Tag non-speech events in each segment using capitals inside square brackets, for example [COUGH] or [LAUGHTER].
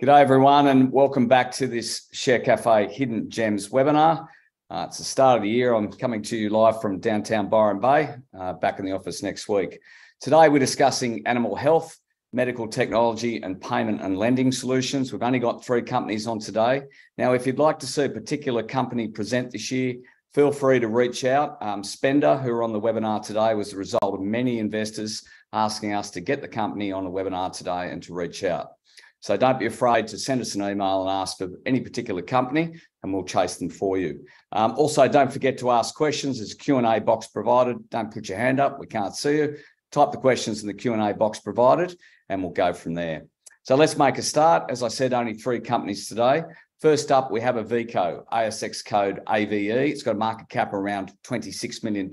G'day everyone, and welcome back to this Share Cafe Hidden Gems webinar. Uh, it's the start of the year. I'm coming to you live from downtown Byron Bay, uh, back in the office next week. Today we're discussing animal health, medical technology, and payment and lending solutions. We've only got three companies on today. Now, if you'd like to see a particular company present this year, feel free to reach out. Um, Spenda, who are on the webinar today, was the result of many investors asking us to get the company on a webinar today and to reach out. So don't be afraid to send us an email and ask for any particular company and we'll chase them for you. Um, also, don't forget to ask questions. There's a Q&A box provided. Don't put your hand up. We can't see you. Type the questions in the Q&A box provided and we'll go from there. So let's make a start. As I said, only three companies today. First up, we have Avecho, ASX code AVE. It's got a market cap around $26 million.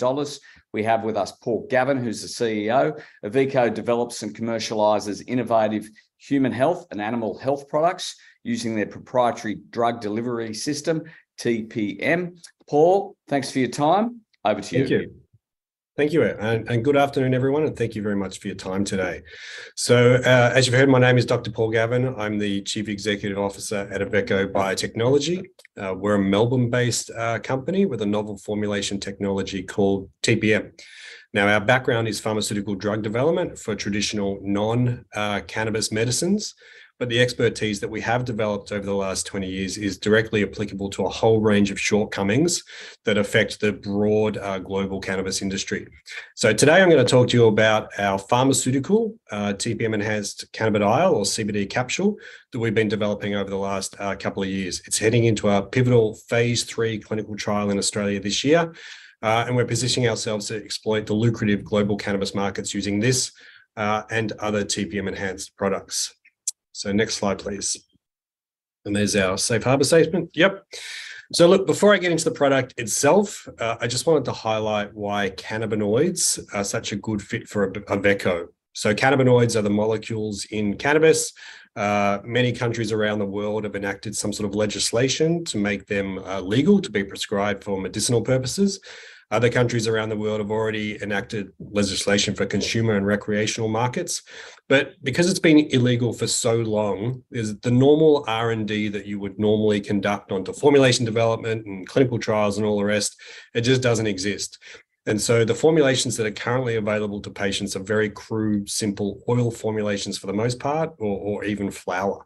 We have with us Paul Gavin, who's the CEO. Avecho develops and commercializes innovative human health and animal health products using their proprietary drug delivery system, TPM. Paul, thanks for your time. Over to you. Thank you. Thank you, and, and, good afternoon, everyone, and thank you very much for your time today. So, uh, as you've heard, my name is Dr. Paul Gavin. I'm the Chief Executive Officer at Avecho Biotechnology. Uh, we're a Melbourne-based uh, company with a novel formulation technology called TPM. Now, our background is pharmaceutical drug development for traditional non-cannabis medicines, but the expertise that we have developed over the last 20 years is directly applicable to a whole range of shortcomings that affect the broad uh, global cannabis industry. So today I'm going to talk to you about our pharmaceutical uh, TPM enhanced cannabidiol or CBD capsule that we've been developing over the last uh, couple of years. It's heading into our pivotal phase three clinical trial in Australia this year. Uh, and we're positioning ourselves to exploit the lucrative global cannabis markets using this uh, and other TPM enhanced products. So next slide, please. And there's our safe harbor statement. Yep. So look, before I get into the product itself, uh, I just wanted to highlight why cannabinoids are such a good fit for Avecho. So cannabinoids are the molecules in cannabis. Uh, many countries around the world have enacted some sort of legislation to make them uh, legal to be prescribed for medicinal purposes. Other countries around the world have already enacted legislation for consumer and recreational markets, but because it's been illegal for so long, is the normal R and D that you would normally conduct onto formulation development and clinical trials and all the rest, it just doesn't exist. And so the formulations that are currently available to patients are very crude, simple oil formulations for the most part, or, or even flour.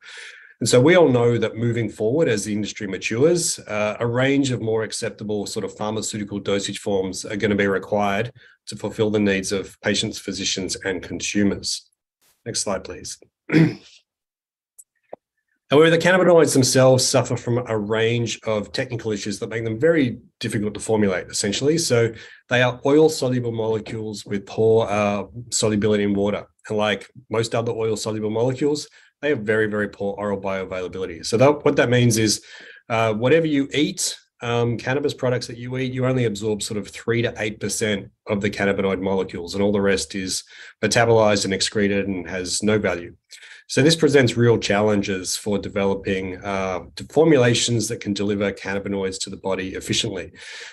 And so we all know that moving forward as the industry matures, uh, a range of more acceptable sort of pharmaceutical dosage forms are going to be required to fulfill the needs of patients, physicians, and consumers. Next slide, please. [CLEARS THROAT] However, the cannabinoids themselves suffer from a range of technical issues that make them very difficult to formulate, essentially. So they are oil soluble molecules with poor uh, solubility in water. And like most other oil soluble molecules, they have very, very poor oral bioavailability. So that, what that means is uh, whatever you eat, um, cannabis products that you eat, you only absorb sort of three to eight percent of the cannabinoid molecules, and all the rest is metabolized and excreted and has no value. So this presents real challenges for developing uh, formulations that can deliver cannabinoids to the body efficiently.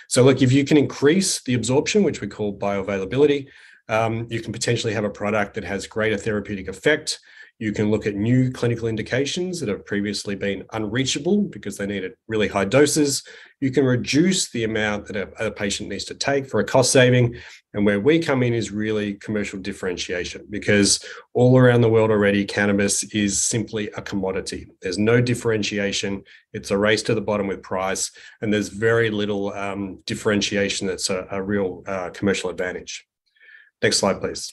So look, if you can increase the absorption, which we call bioavailability, um, you can potentially have a product that has greater therapeutic effect, you can look at new clinical indications that have previously been unreachable because they needed really high doses. You can reduce the amount that a, a, patient needs to take for a cost saving. And where we come in is really commercial differentiation because all around the world already, cannabis is simply a commodity. There's no differentiation. It's a race to the bottom with price, and there's very little um, differentiation that's a, a real uh, commercial advantage. Next slide, please.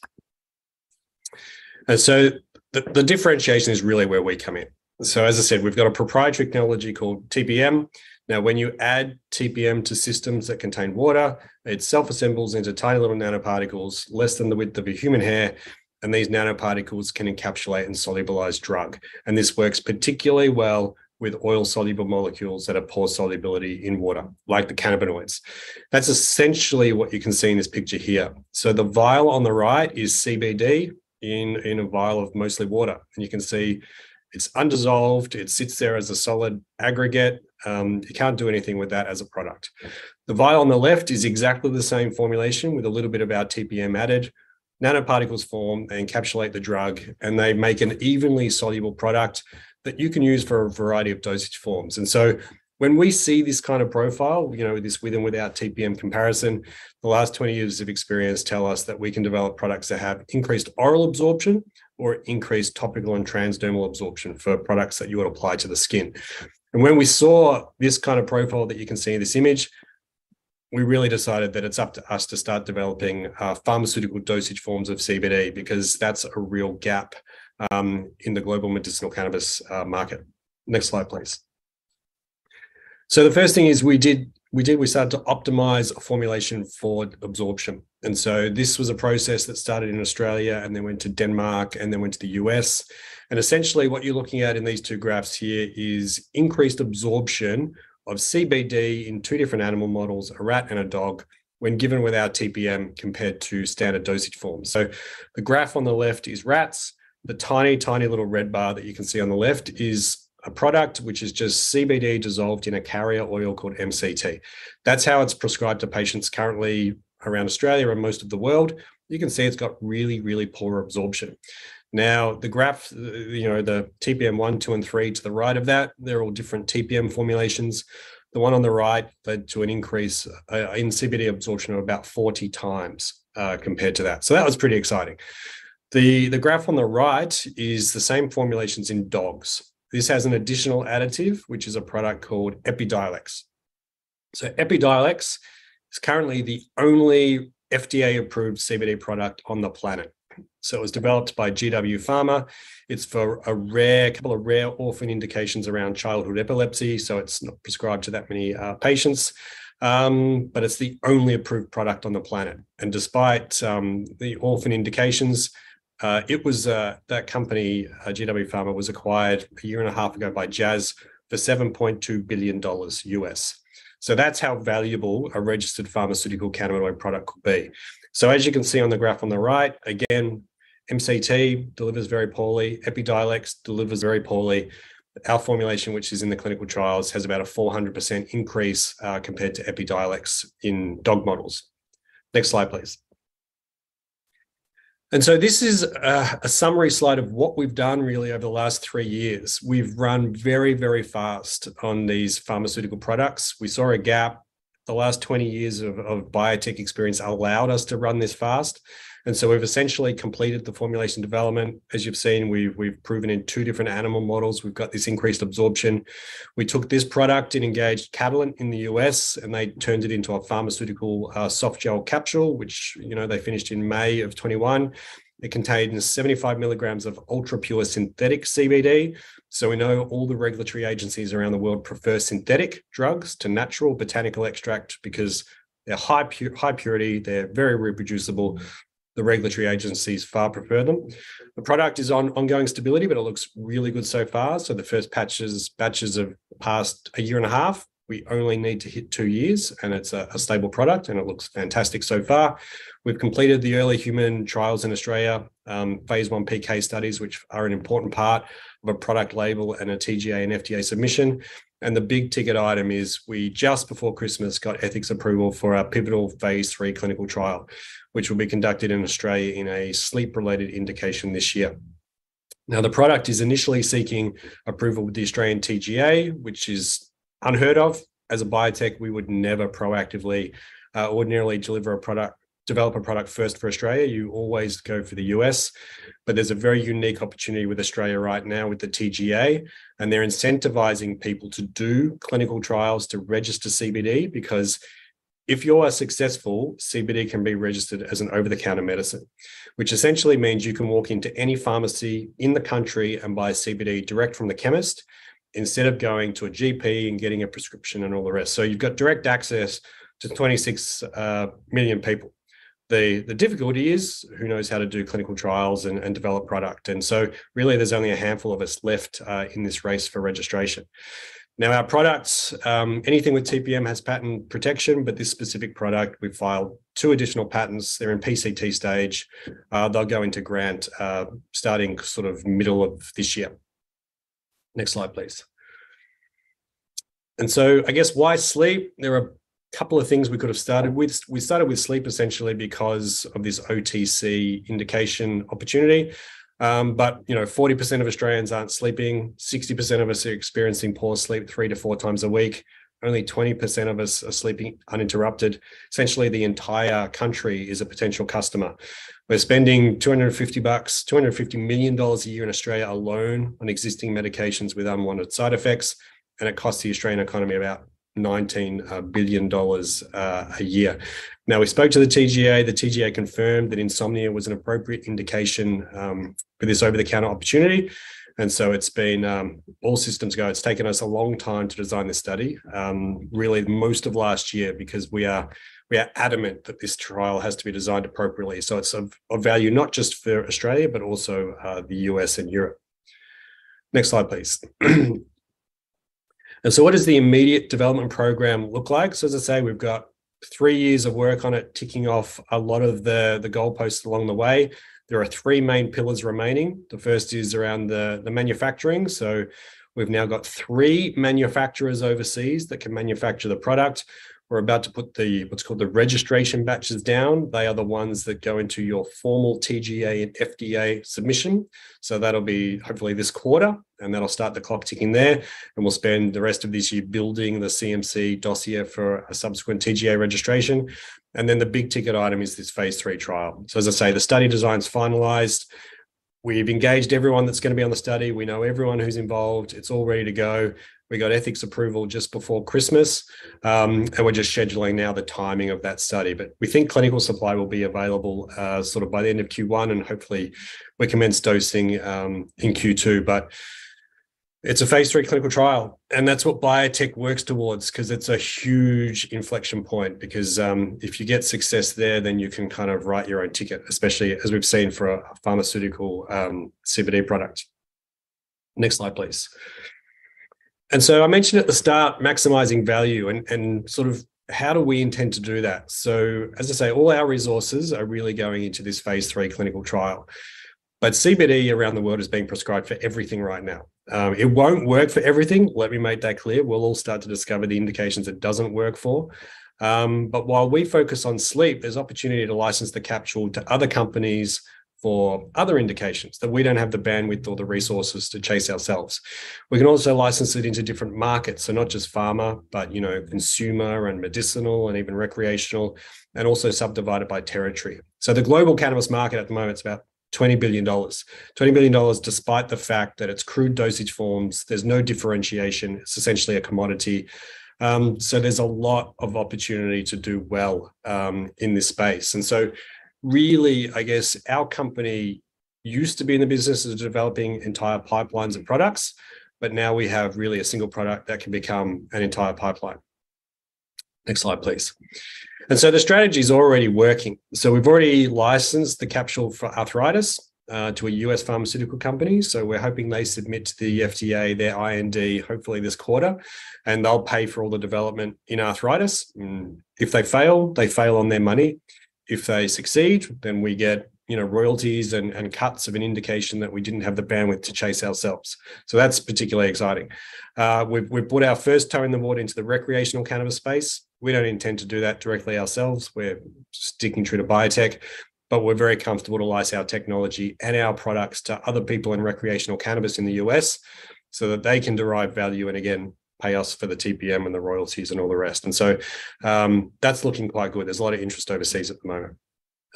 And so the, the differentiation is really where we come in. So as I said, we've got a proprietary technology called TPM. Now, when you add TPM to systems that contain water, it self-assembles into tiny little nanoparticles, less than the width of a human hair, and these nanoparticles can encapsulate and solubilize drug. And this works particularly well with oil soluble molecules that have poor solubility in water, like the cannabinoids. That's essentially what you can see in this picture here. So the vial on the right is CBD, in, in a vial of mostly water. And you can see it's undissolved, it sits there as a solid aggregate. Um, you can't do anything with that as a product. The vial on the left is exactly the same formulation with a little bit of our TPM added. Nanoparticles form, they encapsulate the drug, and they make an evenly soluble product that you can use for a variety of dosage forms. And so when we see this kind of profile, you know, this with and without TPM comparison, the last 20 years of experience tell us that we can develop products that have increased oral absorption or increased topical and transdermal absorption for products that you would apply to the skin. And when we saw this kind of profile that you can see in this image, we really decided that it's up to us to start developing uh, pharmaceutical dosage forms of CBD because that's a real gap um, in the global medicinal cannabis uh, market. Next slide, please. So the first thing is we did we did we started to optimize a formulation for absorption, and so this was a process that started in Australia and then went to Denmark and then went to the US. And essentially, what you're looking at in these two graphs here is increased absorption of CBD in two different animal models, a rat and a dog, when given without TPM compared to standard dosage forms. So the graph on the left is rats. The tiny, tiny little red bar that you can see on the left is a product which is just CBD dissolved in a carrier oil called MCT. That's how it's prescribed to patients currently around Australia and most of the world. You can see it's got really, really poor absorption. Now, the graph, you know, the TPM one, two, and three to the right of that, they're all different TPM formulations. The one on the right led to an increase uh, in CBD absorption of about 40 times uh, compared to that. So that was pretty exciting. The, the graph on the right is the same formulations in dogs. This has an additional additive, which is a product called Epidiolex. So Epidiolex is currently the only FDA approved CBD product on the planet. So it was developed by GW Pharma. It's for a rare couple of rare orphan indications around childhood epilepsy. So it's not prescribed to that many uh, patients. Um, but it's the only approved product on the planet. And despite um, the orphan indications, uh, it was uh, that company, uh, GW Pharma, was acquired a year and a half ago by Jazz for $7.2 billion US. So that's how valuable a registered pharmaceutical cannabinoid product could be. So as you can see on the graph on the right, again, MCT delivers very poorly, Epidiolex delivers very poorly. Our formulation, which is in the clinical trials, has about a 400% increase uh, compared to Epidiolex in dog models. Next slide, please. And so this is a, a, summary slide of what we've done really over the last three years. We've run very, very fast on these pharmaceutical products. We saw a gap. The last 20 years of, of biotech experience allowed us to run this fast. And so we've essentially completed the formulation development. As you've seen, we've, we've proven in two different animal models, we've got this increased absorption. We took this product and engaged Catalent in the US, and they turned it into a pharmaceutical uh, soft gel capsule, which, you know, they finished in May of 21. It contains 75 milligrams of ultra pure synthetic CBD. So we know all the regulatory agencies around the world prefer synthetic drugs to natural botanical extract because they're high, pu- high purity, they're very reproducible, the regulatory agencies far prefer them. The product is on ongoing stability, but it looks really good so far. So the first patches batches have passed a year and a half. We only need to hit two years, and it's a, a stable product, and it looks fantastic so far. We've completed the early human trials in Australia, um, phase one PK studies, which are an important part of a product label and a TGA and FDA submission. And the big ticket item is we just before Christmas got ethics approval for our pivotal phase three clinical trial, which will be conducted in Australia in a sleep related indication this year. Now, the product is initially seeking approval with the Australian TGA, which is unheard of. As a biotech, we would never proactively uh, ordinarily deliver a product develop a product first for Australia, you always go for the US. But there's a very unique opportunity with Australia right now with the TGA, and they're incentivizing people to do clinical trials to register CBD because if you are successful, CBD can be registered as an over the counter medicine, which essentially means you can walk into any pharmacy in the country and buy CBD direct from the chemist instead of going to a GP and getting a prescription and all the rest. So you've got direct access to 26 uh, million people. The, the difficulty is who knows how to do clinical trials and, and develop product. And so, really, there's only a handful of us left uh, in this race for registration. Now, our products, um, anything with TPM has patent protection, but this specific product, we've filed two additional patents. They're in PCT stage. Uh, they'll go into grant uh, starting sort of middle of this year. Next slide, please. And so, I guess why sleep? There are a couple of things we could have started with. We started with sleep essentially because of this OTC indication opportunity. Um, but you know, 40% of Australians aren't sleeping, 60% of us are experiencing poor sleep three to four times a week. Only 20% of us are sleeping uninterrupted. Essentially, the entire country is a potential customer. We're spending 250 bucks, 250 million dollars a year in Australia alone on existing medications with unwanted side effects, and it costs the Australian economy about 19 uh, billion dollars uh, a year. Now we spoke to the TGA. The TGA confirmed that insomnia was an appropriate indication um, for this over-the-counter opportunity, and so it's been um, all systems go. It's taken us a long time to design this study, um, really most of last year, because we are we are adamant that this trial has to be designed appropriately. So it's of, of value not just for Australia but also uh, the US and Europe. Next slide, please. [CLEARS THROAT] And so what does the immediate development program look like? So as I say, we've got three years of work on it, ticking off a lot of the, the goalposts along the way. There are three main pillars remaining. The first is around the, the manufacturing. So we've now got three manufacturers overseas that can manufacture the product. We're about to put the what's called the registration batches down. They are the ones that go into your formal TGA and FDA submission. So that'll be hopefully this quarter, and that'll start the clock ticking there. And we'll spend the rest of this year building the CMC dossier for a subsequent TGA registration. And then the big ticket item is this phase three trial. So as I say, the study design's finalized. We've engaged everyone that's going to be on the study. We know everyone who's involved. It's all ready to go. We got ethics approval just before Christmas, um, and we're just scheduling now the timing of that study. But we think clinical supply will be available uh, sort of by the end of Q1, and hopefully we commence dosing um, in Q2. But it's a phase three clinical trial, and that's what biotech works towards because it's a huge inflection point. Because um, if you get success there, then you can kind of write your own ticket, especially as we've seen for a pharmaceutical um, CBD product. Next slide, please. And so I mentioned at the start, maximizing value and, and sort of how do we intend to do that? So, as I say, all our resources are really going into this phase three clinical trial. But CBD around the world is being prescribed for everything right now. Um, it won't work for everything. Let me make that clear. We'll all start to discover the indications it doesn't work for. Um, but while we focus on sleep, there's opportunity to license the capsule to other companies for other indications that we don't have the bandwidth or the resources to chase ourselves. We can also license it into different markets, so not just pharma, but you know, consumer and medicinal and even recreational, and also subdivided by territory. So the global cannabis market at the moment is about $20 billion. $20 billion, despite the fact that it's crude dosage forms, there's no differentiation, it's essentially a commodity. Um, so there's a lot of opportunity to do well um, in this space. And so really, I guess our company used to be in the business of developing entire pipelines of products, but now we have really a single product that can become an entire pipeline. Next slide, please. And so the strategy is already working. So we've already licensed the capsule for arthritis uh, to a US pharmaceutical company. So we're hoping they submit to the FDA their IND hopefully this quarter, and they'll pay for all the development in arthritis. And if they fail, they fail on their money if they succeed, then we get you know royalties and, and cuts of an indication that we didn't have the bandwidth to chase ourselves. So that's particularly exciting. Uh, we've we've put our first toe in the water into the recreational cannabis space. We don't intend to do that directly ourselves. We're sticking true to biotech, but we're very comfortable to license our technology and our products to other people in recreational cannabis in the US so that they can derive value and again pay us for the TPM and the royalties and all the rest. And so um, that's looking quite good. There's a lot of interest overseas at the moment.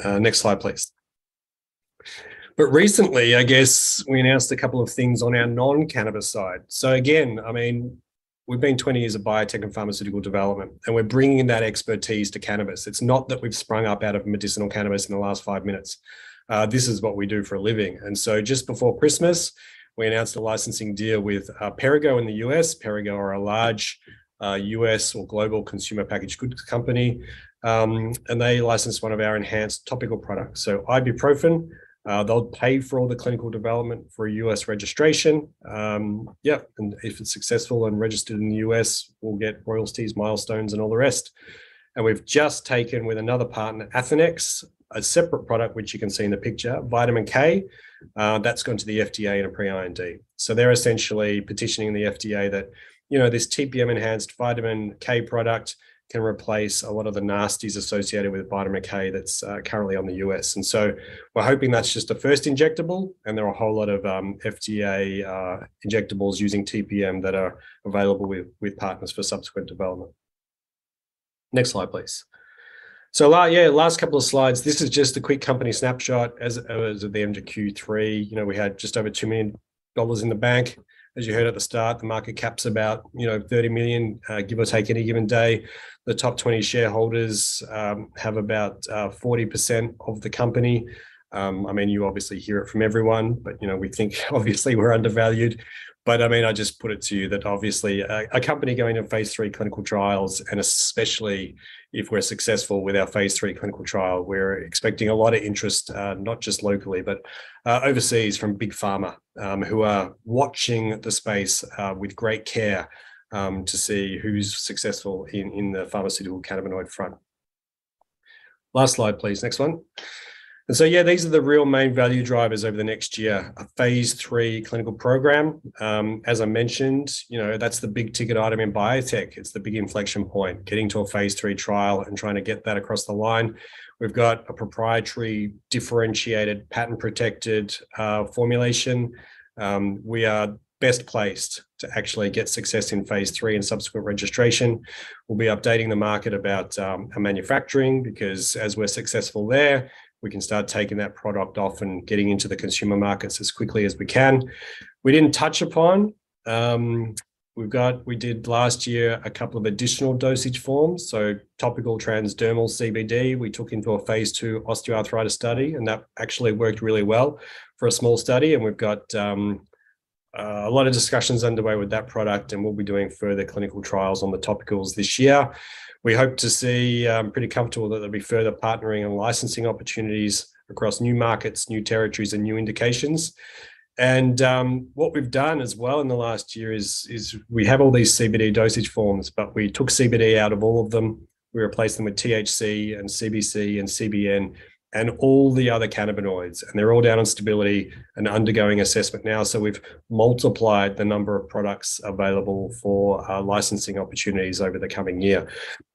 Uh, next slide, please. But recently, I guess we announced a couple of things on our non-cannabis side. So again, I mean, we've been 20 years of biotech and pharmaceutical development, and we're bringing that expertise to cannabis. It's not that we've sprung up out of medicinal cannabis in the last five minutes. Uh, this is what we do for a living. And so just before Christmas, we announced a licensing deal with uh, Perrigo in the US. Perrigo are a large uh, US or global consumer packaged goods company, um, and they licensed one of our enhanced topical products. So ibuprofen, uh, they'll pay for all the clinical development for a US registration. Um, yeah, and if it's successful and registered in the US, we'll get royalties, milestones, and all the rest. And we've just taken with another partner, Athenex, a separate product, which you can see in the picture, vitamin K. Uh, that's gone to the FDA in a pre-IND. So they're essentially petitioning the FDA that, you know, this TPM enhanced vitamin K product can replace a lot of the nasties associated with vitamin K that's uh, currently on the US. And so we're hoping that's just a first injectable, and there are a whole lot of um, FDA uh, injectables using TPM that are available with, with partners for subsequent development. Next slide, please. So uh, yeah, last couple of slides. This is just a quick company snapshot as, as of the end of Q3. You know, we had just over $2 million in the bank as you heard at the start, the market cap's about you know 30 million, uh, give or take any given day. The top 20 shareholders um, have about uh, 40% of the company. Um, I mean, you obviously hear it from everyone, but you know we think [LAUGHS] obviously we're undervalued. But I mean, I just put it to you that obviously a, a company going to phase three clinical trials, and especially if we're successful with our phase three clinical trial, we're expecting a lot of interest, uh, not just locally, but uh, overseas from big pharma um, who are watching the space uh, with great care um, to see who's successful in, in the pharmaceutical cannabinoid front. Last slide, please. Next one. And so, yeah, these are the real main value drivers over the next year. A phase three clinical program. Um, as I mentioned, you know, that's the big ticket item in biotech. It's the big inflection point, getting to a phase three trial and trying to get that across the line. We've got a proprietary, differentiated, patent protected uh, formulation. Um, we are best placed to actually get success in phase three and subsequent registration. We'll be updating the market about um, our manufacturing because as we're successful there, we can start taking that product off and getting into the consumer markets as quickly as we can. We didn't touch upon, um, we've got, we did last year a couple of additional dosage forms. So topical transdermal CBD, we took into a phase two osteoarthritis study, and that actually worked really well for a small study. And we've got um, a lot of discussions underway with that product, and we'll be doing further clinical trials on the topicals this year we hope to see um, pretty comfortable that there'll be further partnering and licensing opportunities across new markets, new territories, and new indications. And um, what we've done as well in the last year is, is we have all these CBD dosage forms, but we took CBD out of all of them. We replaced them with THC and CBC and CBN and all the other cannabinoids, and they're all down on stability and undergoing assessment now. So we've multiplied the number of products available for uh, licensing opportunities over the coming year.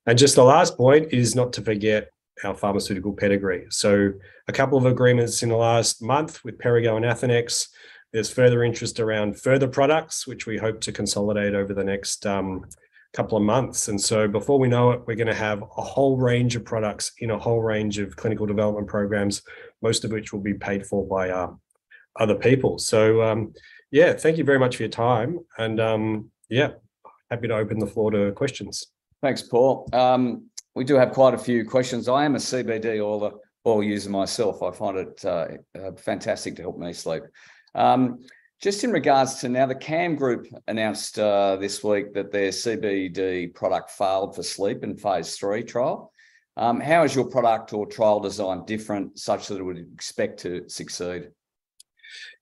And just the last point is not to forget our pharmaceutical pedigree. So a couple of agreements in the last month with Perrigo and Athenex. There's further interest around further products, which we hope to consolidate over the next um, couple of months. And so before we know it, we're going to have a whole range of products in a whole range of clinical development programs, most of which will be paid for by uh, other people. So um, yeah, thank you very much for your time. And um, yeah, happy to open the floor to questions. Thanks, Paul. Um, we do have quite a few questions. I am a CBD oil, oil user myself. I find it uh, fantastic to help me sleep. Um, just in regards to now, the Cann Group announced uh, this week that their CBD product failed for sleep in phase three trial. Um, how is your product or trial design different such that it would expect to succeed?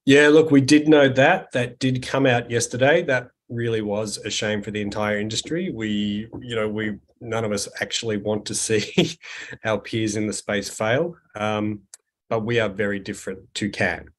Yeah, look, we did know that. That did come out yesterday. That really was a shame for the entire industry. We, you know, we none of us actually want to see [LAUGHS] our peers in the space fail, um, but we are very different to CAN.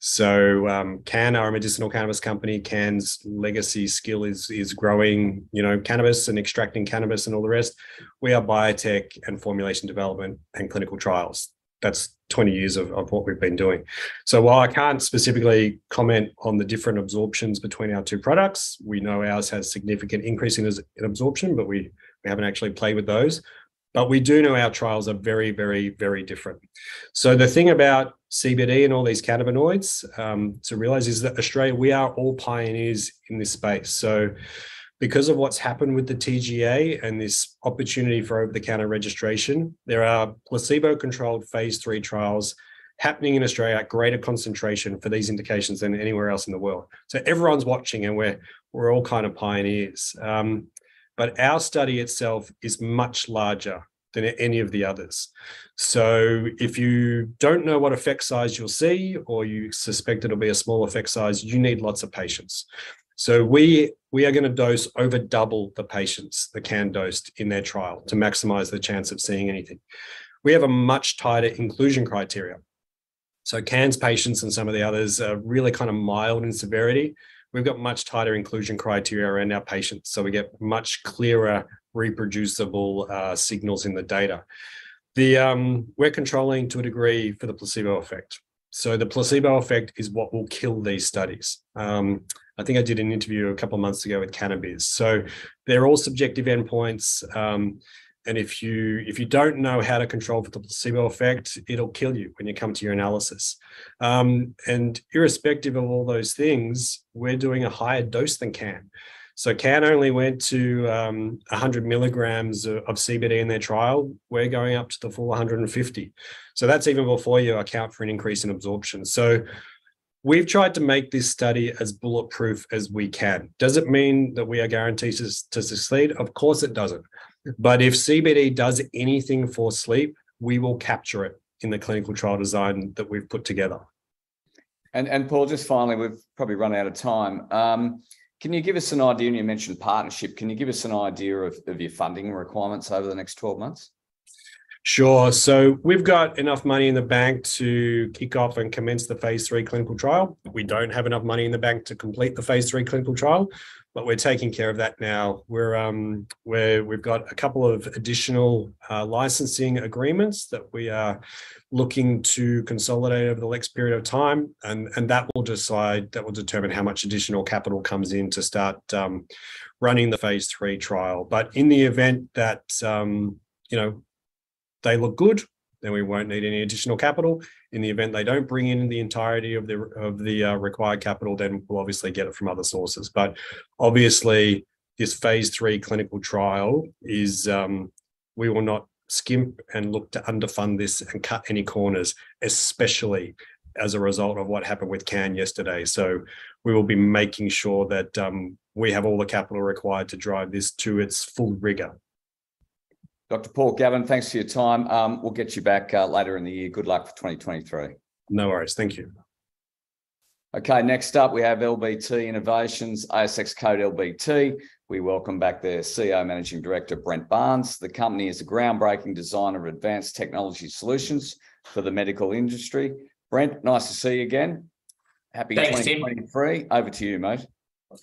So um, Can, our medicinal cannabis company, Can's legacy skill is is growing, you know, cannabis and extracting cannabis and all the rest. We are biotech and formulation development and clinical trials. That's 20 years of, of what we've been doing. So while I can't specifically comment on the different absorptions between our two products, we know ours has significant increase in, in absorption, but we we haven't actually played with those. But we do know our trials are very, very, very different. So the thing about CBD and all these cannabinoids um, to realize is that Australia, we are all pioneers in this space. So because of what's happened with the TGA and this opportunity for over-the-counter registration, there are placebo-controlled phase three trials happening in Australia at greater concentration for these indications than anywhere else in the world. So everyone's watching, and we're we're all kind of pioneers. Um, but our study itself is much larger than any of the others. So if you don't know what effect size you'll see, or you suspect it'll be a small effect size, you need lots of patients. So we we are going to dose over double the patients that can dosed in their trial to maximize the chance of seeing anything. We have a much tighter inclusion criteria. So CANS patients and some of the others are really kind of mild in severity we've got much tighter inclusion criteria around our patients. So we get much clearer, reproducible uh, signals in the data. The um, we're controlling to a degree for the placebo effect. So the placebo effect is what will kill these studies. Um, I think I did an interview a couple of months ago with cannabis. So they're all subjective endpoints. Um, and if you if you don't know how to control for the placebo effect, it'll kill you when you come to your analysis. Um, and irrespective of all those things, we're doing a higher dose than CAN. So CAN only went to um, 100 milligrams of, CBD in their trial. We're going up to the full 150. So that's even before you account for an increase in absorption. So we've tried to make this study as bulletproof as we can. Does it mean that we are guaranteed to succeed? Of course it doesn't. But if CBD does anything for sleep, we will capture it in the clinical trial design that we've put together. And and Paul, just finally, we've probably run out of time. Um, can you give us an idea? And you mentioned partnership. Can you give us an idea of, of your funding requirements over the next 12 months? Sure. So we've got enough money in the bank to kick off and commence the phase three clinical trial. We don't have enough money in the bank to complete the phase three clinical trial, but we're taking care of that now. We're um we're we've got a couple of additional uh, licensing agreements that we are looking to consolidate over the next period of time, and and that will decide that will determine how much additional capital comes in to start um, running the phase three trial. But in the event that um, you know they look good, then we won't need any additional capital. In the event they don't bring in the entirety of the of the uh, required capital, then we'll obviously get it from other sources. But obviously, this phase three clinical trial is um, we will not skimp and look to underfund this and cut any corners, especially as a result of what happened with CAN yesterday. So we will be making sure that um, we have all the capital required to drive this to its full rigor. Dr. Paul Gavin, thanks for your time. Um, we'll get you back uh, later in the year. Good luck for 2023. No worries. Thank you. Okay, next up we have LBT Innovations, ASX code LBT. We welcome back their CEO Managing Director, Brent Barnes. The company is a groundbreaking designer of advanced technology solutions for the medical industry. Brent, nice to see you again. Happy Thanks, 2023. Tim. Over to you, mate.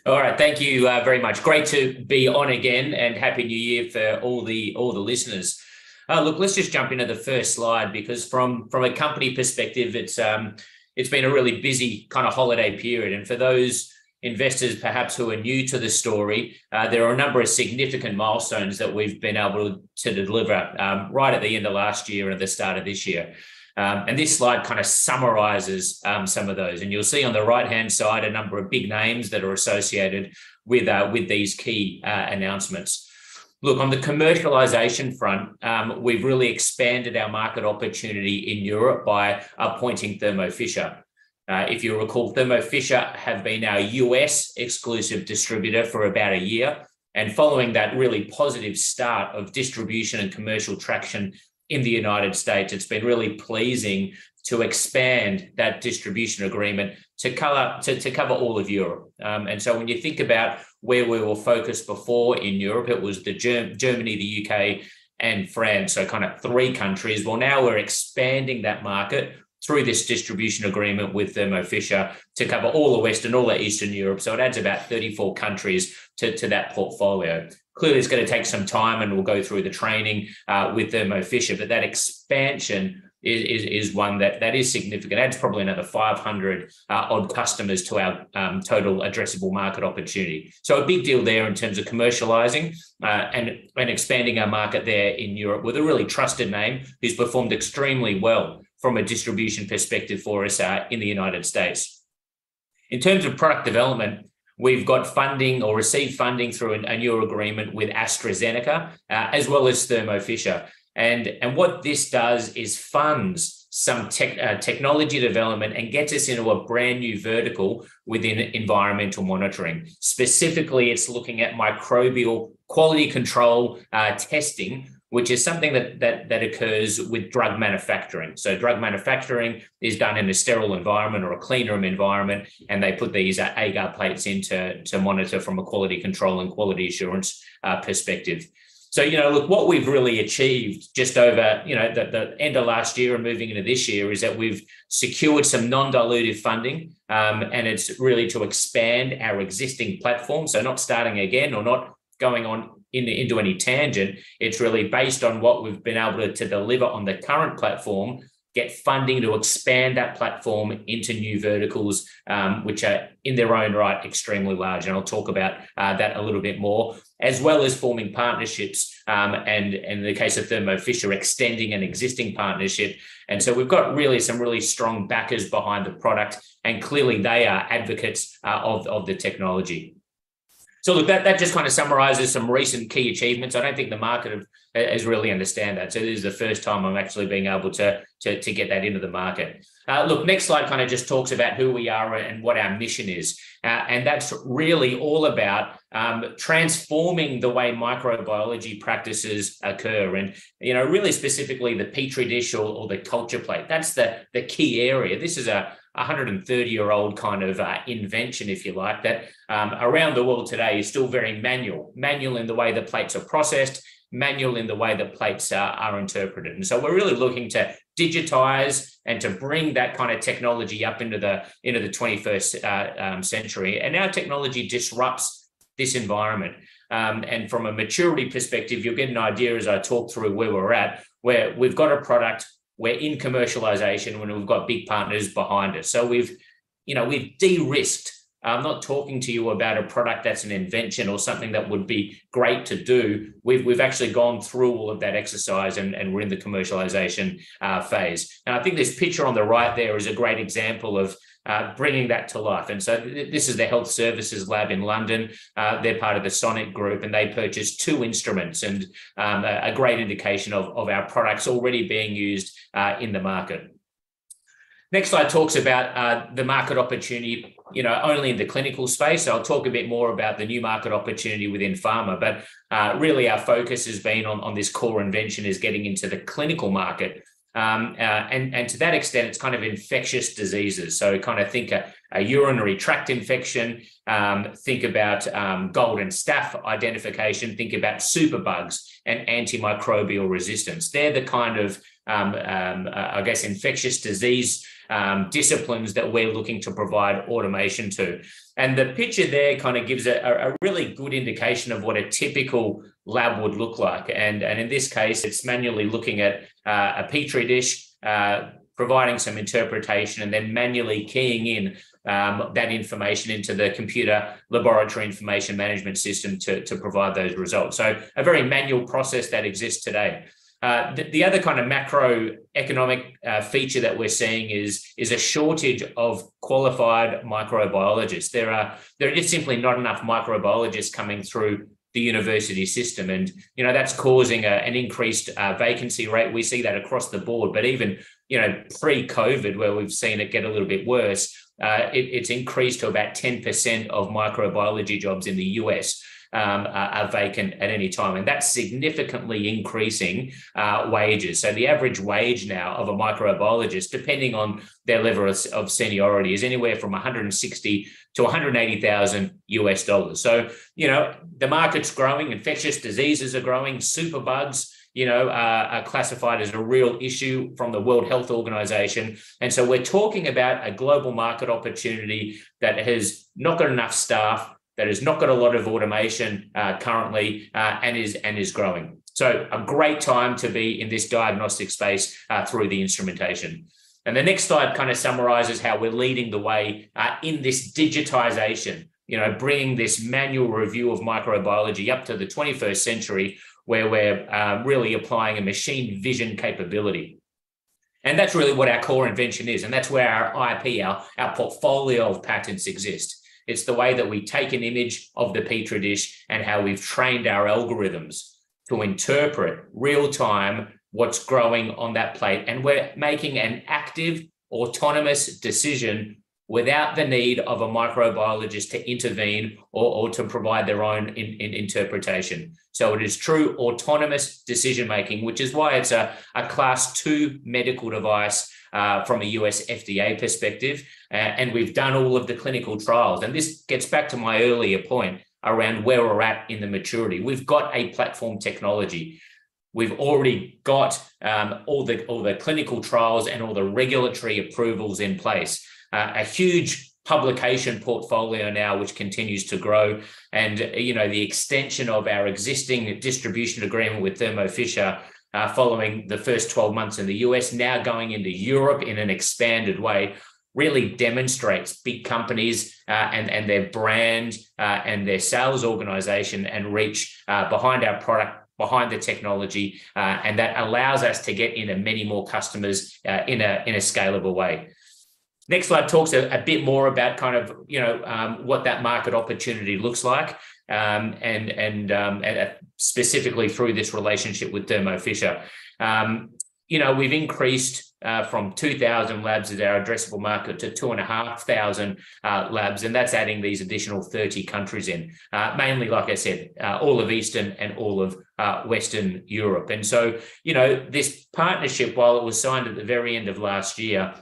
All right, thank you uh, very much. Great to be on again, and happy New Year for all the all the listeners. Uh, look, let's just jump into the first slide because from from a company perspective, it's um it's been a really busy kind of holiday period, and for those investors perhaps who are new to the story, uh, there are a number of significant milestones that we've been able to deliver um, right at the end of last year and at the start of this year. Um, and this slide kind of summarizes um, some of those. And you'll see on the right hand side a number of big names that are associated with, uh, with these key uh, announcements. Look, on the commercialization front, um, we've really expanded our market opportunity in Europe by appointing Thermo Fisher. Uh, if you recall, Thermo Fisher have been our US exclusive distributor for about a year. And following that really positive start of distribution and commercial traction in the United States, it's been really pleasing to expand that distribution agreement to cover to, to cover all of Europe. Um, and so when you think about where we were focused before in Europe, it was the Germ- Germany, the UK, and France, so kind of three countries. Well, now we're expanding that market through this distribution agreement with Thermo Fisher to cover all the Western, all the Eastern Europe. So it adds about 34 countries to, to that portfolio. Clearly, it's going to take some time and we'll go through the training uh, with Thermo Fisher, but that expansion is, is, is, one that, that is significant. Adds probably another 500 uh, odd customers to our um, total addressable market opportunity. So a big deal there in terms of commercializing uh, and, and expanding our market there in Europe with a really trusted name who's performed extremely well from a distribution perspective for us uh, in the United States. In terms of product development, We've got funding or received funding through a new agreement with AstraZeneca, uh, as well as Thermo Fisher. And, and what this does is funds some tech, uh, technology development and gets us into a brand new vertical within environmental monitoring. Specifically, it's looking at microbial quality control uh, testing which is something that, that, that occurs with drug manufacturing. So, drug manufacturing is done in a sterile environment or a clean room environment, and they put these uh, agar plates in to, to monitor from a quality control and quality assurance uh, perspective. So, you know, look, what we've really achieved just over, you know, the, the end of last year and moving into this year is that we've secured some non-dilutive funding. Um, and it's really to expand our existing platform. So not starting again or not going on in, into any tangent. It's really based on what we've been able to, to deliver on the current platform get funding to expand that platform into new verticals, um, which are in their own right extremely large. And I'll talk about uh, that a little bit more, as well as forming partnerships. Um, and, and in the case of Thermo Fisher, extending an existing partnership. And so we've got really some really strong backers behind the product, and clearly they are advocates uh, of, of the technology. So look, that, that just kind of summarizes some recent key achievements. I don't think the market have, has really understand that. So this is the first time I'm actually being able to, to, to get that into the market. Uh, look, next slide kind of just talks about who we are and what our mission is. Uh, and that's really all about um, transforming the way microbiology practices occur. And, you know, really specifically the Petri dish or, or the culture plate. That's the, the key area. This is a, 130 year old kind of uh, invention, if you like, that um, around the world today is still very manual, manual in the way the plates are processed, manual in the way that plates uh, are interpreted. And so we're really looking to digitize and to bring that kind of technology up into the into the 21st uh, um, century. And our technology disrupts this environment. Um, and from a maturity perspective, you'll get an idea as I talk through where we're at, where we've got a product we're in commercialization when we've got big partners behind us. So we've, you know, we've de-risked. I'm not talking to you about a product that's an invention or something that would be great to do. We've, we've actually gone through all of that exercise and, and we're in the commercialization uh, phase. And I think this picture on the right there is a great example of uh, bringing that to life. And so th- this is the Health Services Lab in London. Uh, they're part of the Sonic Group, and they purchased two instruments, and um, a, a, great indication of, of our products already being used uh, in the market. Next slide talks about uh, the market opportunity, you know, only in the clinical space. So I'll talk a bit more about the new market opportunity within pharma, but uh, really our focus has been on, on this core invention is getting into the clinical market um, uh, and, and to that extent, it's kind of infectious diseases. So kind of think a, a urinary tract infection, um, think about um, golden staph identification, think about superbugs and antimicrobial resistance. They're the kind of, um, um, uh, I guess, infectious disease um, disciplines that we're looking to provide automation to. And the picture there kind of gives a, a, really good indication of what a typical lab would look like. And, and in this case, it's manually looking at uh, a petri dish, uh, providing some interpretation, and then manually keying in um, that information into the computer laboratory information management system to, to provide those results. So a very manual process that exists today. Uh, the, the, other kind of macroeconomic uh, feature that we're seeing is, is a shortage of qualified microbiologists. There are there are just simply not enough microbiologists coming through the university system, and you know that's causing a, an increased uh, vacancy rate. We see that across the board, but even you know pre-COVID, where we've seen it get a little bit worse, uh, it, it's increased to about ten percent of microbiology jobs in the US um, are, vacant at any time. And that's significantly increasing uh, wages. So the average wage now of a microbiologist, depending on their level of, of seniority, is anywhere from 160 to 180,000 US dollars. So, you know, the market's growing, infectious diseases are growing, superbugs you know, uh, are classified as a real issue from the World Health Organization. And so we're talking about a global market opportunity that has not got enough staff, that has not got a lot of automation uh, currently uh, and is and is growing. So a great time to be in this diagnostic space uh, through the instrumentation. And the next slide kind of summarizes how we're leading the way uh, in this digitization. You know, bringing this manual review of microbiology up to the 21st century, where we're uh, really applying a machine vision capability. And that's really what our core invention is. And that's where our IP, our, our portfolio of patents exist. It's the way that we take an image of the Petri dish and how we've trained our algorithms to interpret real time what's growing on that plate. And we're making an active, autonomous decision without the need of a microbiologist to intervene or, or to provide their own in, in interpretation. So it is true autonomous decision making, which is why it's a, a class two medical device uh, from a US FDA perspective. Uh, and we've done all of the clinical trials. And this gets back to my earlier point. around where we're at in the maturity. We've got a platform technology. We've already got um, all the all the clinical trials and all the regulatory approvals in place. A huge publication portfolio now, which continues to grow, and you know the extension of our existing distribution agreement with Thermo Fisher. Uh, following the first 12 months in the US, now going into Europe in an expanded way, really demonstrates big companies uh, and, and their brand uh, and their sales organization and reach uh, behind our product behind the technology, uh, and that allows us to get into many more customers uh, in a in a scalable way. Next slide talks a, a bit more about kind of you know um, what that market opportunity looks like, um, and and, um, and specifically through this relationship with Thermo Fisher. Um, you know, we've increased uh, from 2,000 labs as our addressable market to 2,500 uh, labs, and that's adding these additional 30 countries in, uh, mainly, like I said, uh, all of Eastern and all of uh, Western Europe. And so, you know, this partnership, while it was signed at the very end of last year,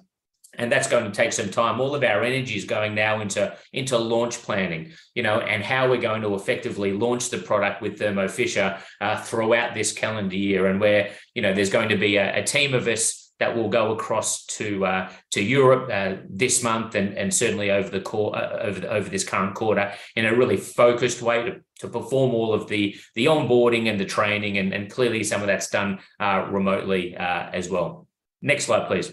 and that's going to take some time all of our energy is going now into into launch planning you know and how we're going to effectively launch the product with thermo fisher uh, throughout this calendar year and where you know there's going to be a, a team of us that will go across to uh, to Europe uh, this month and, and certainly over the core uh, over over this current quarter in a really focused way to, to perform all of the the onboarding and the training and, and clearly some of that's done uh, remotely uh, as well. Next slide, please.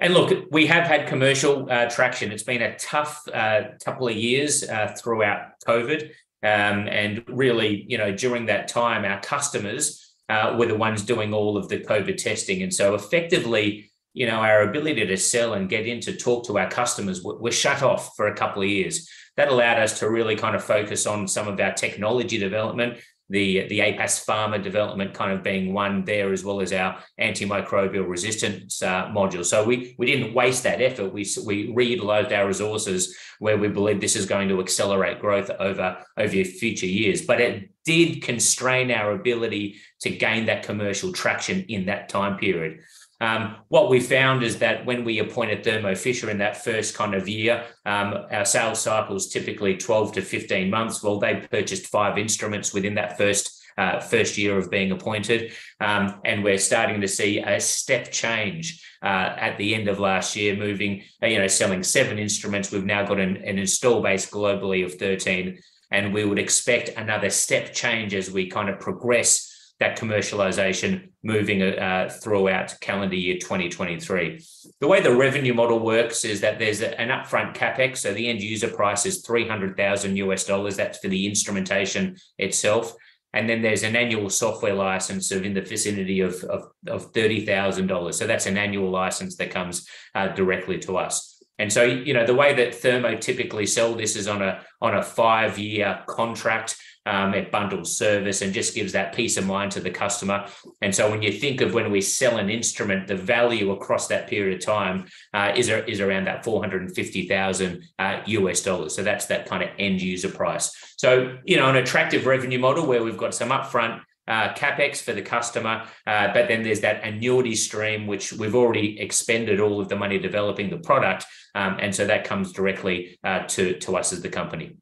And look, we have had commercial uh, traction. It's been a tough uh, couple of years uh, throughout COVID. Um, and really, you know, during that time, our customers uh, were the ones doing all of the COVID testing. And so effectively, you know, our ability to sell and get in to talk to our customers were shut off for a couple of years. That allowed us to really kind of focus on some of our technology development the the APAS Pharma development kind of being one there, as well as our antimicrobial resistance uh, module. So we we didn't waste that effort. We we reutilized our resources where we believe this is going to accelerate growth over over future years. But it did constrain our ability to gain that commercial traction in that time period. Um, what we found is that when we appointed Thermo Fisher in that first kind of year, um, our sales cycle is typically 12 to 15 months. Well, they purchased five instruments within that first uh, first year of being appointed, um, and we're starting to see a step change uh, at the end of last year, moving uh, you know selling seven instruments. We've now got an, an install base globally of 13, and we would expect another step change as we kind of progress that commercialization moving uh, throughout calendar year 2023. The way the revenue model works is that there's an upfront capex, so the end user price is 300,000 US dollars. That's for the instrumentation itself. And then there's an annual software license of in the vicinity of, of, of $30,000. So that's an annual license that comes uh, directly to us. And so, you know, the way that Thermo typically sell this is on a on a five year contract um, it bundles service and just gives that peace of mind to the customer. And so when you think of when we sell an instrument, the value across that period of time uh, is, is around that 450,000 uh, US dollars. So that's that kind of end user price. So, you know, an attractive revenue model where we've got some upfront uh, capex for the customer, uh, but then there's that annuity stream, which we've already expended all of the money developing the product. Um, and so that comes directly uh, to, to us as the company.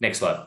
Next slide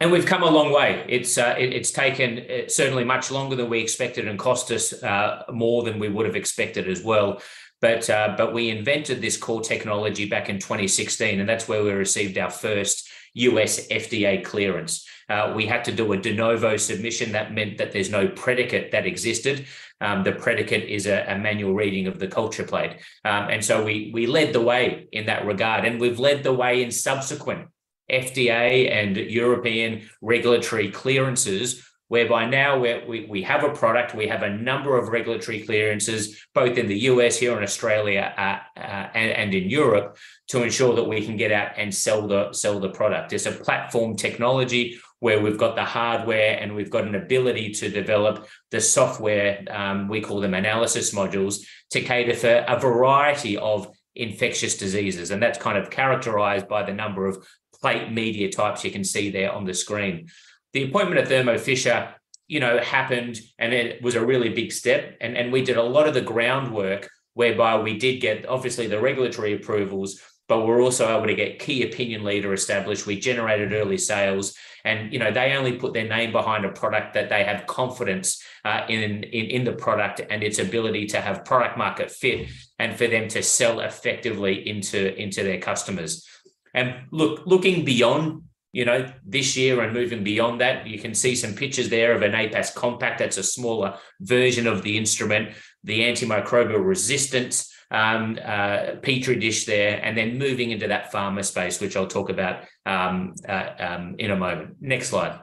and we've come a long way. It's uh, it, it's taken uh, certainly much longer than we expected, and cost us uh, more than we would have expected as well. But uh, but we invented this core technology back in 2016, and that's where we received our first US FDA clearance. Uh, we had to do a de novo submission. That meant that there's no predicate that existed. Um, the predicate is a, a, manual reading of the culture plate, um, and so we we led the way in that regard, and we've led the way in subsequent FDA and European regulatory clearances, whereby now we we, have a product, we have a number of regulatory clearances, both in the US, here in Australia, uh, uh, and, and in Europe, to ensure that we can get out and sell the sell the product. It's a platform technology where we've got the hardware and we've got an ability to develop the software. Um, we call them analysis modules to cater for a variety of infectious diseases. And that's kind of characterized by the number of plate media types you can see there on the screen. The appointment of Thermo Fisher, you know, happened and it was a really big step. And, and we did a lot of the groundwork whereby we did get obviously the regulatory approvals, but we're also able to get key opinion leader established. We generated early sales, and you know they only put their name behind a product that they have confidence uh, in, in in the product and its ability to have product market fit, and for them to sell effectively into into their customers. And look, looking beyond you know, this year and moving beyond that, you can see some pictures there of an APAS compact. That's a smaller version of the instrument, the antimicrobial resistance um, uh, petri dish there, and then moving into that pharma space, which I'll talk about um, uh, um, in a moment. Next slide.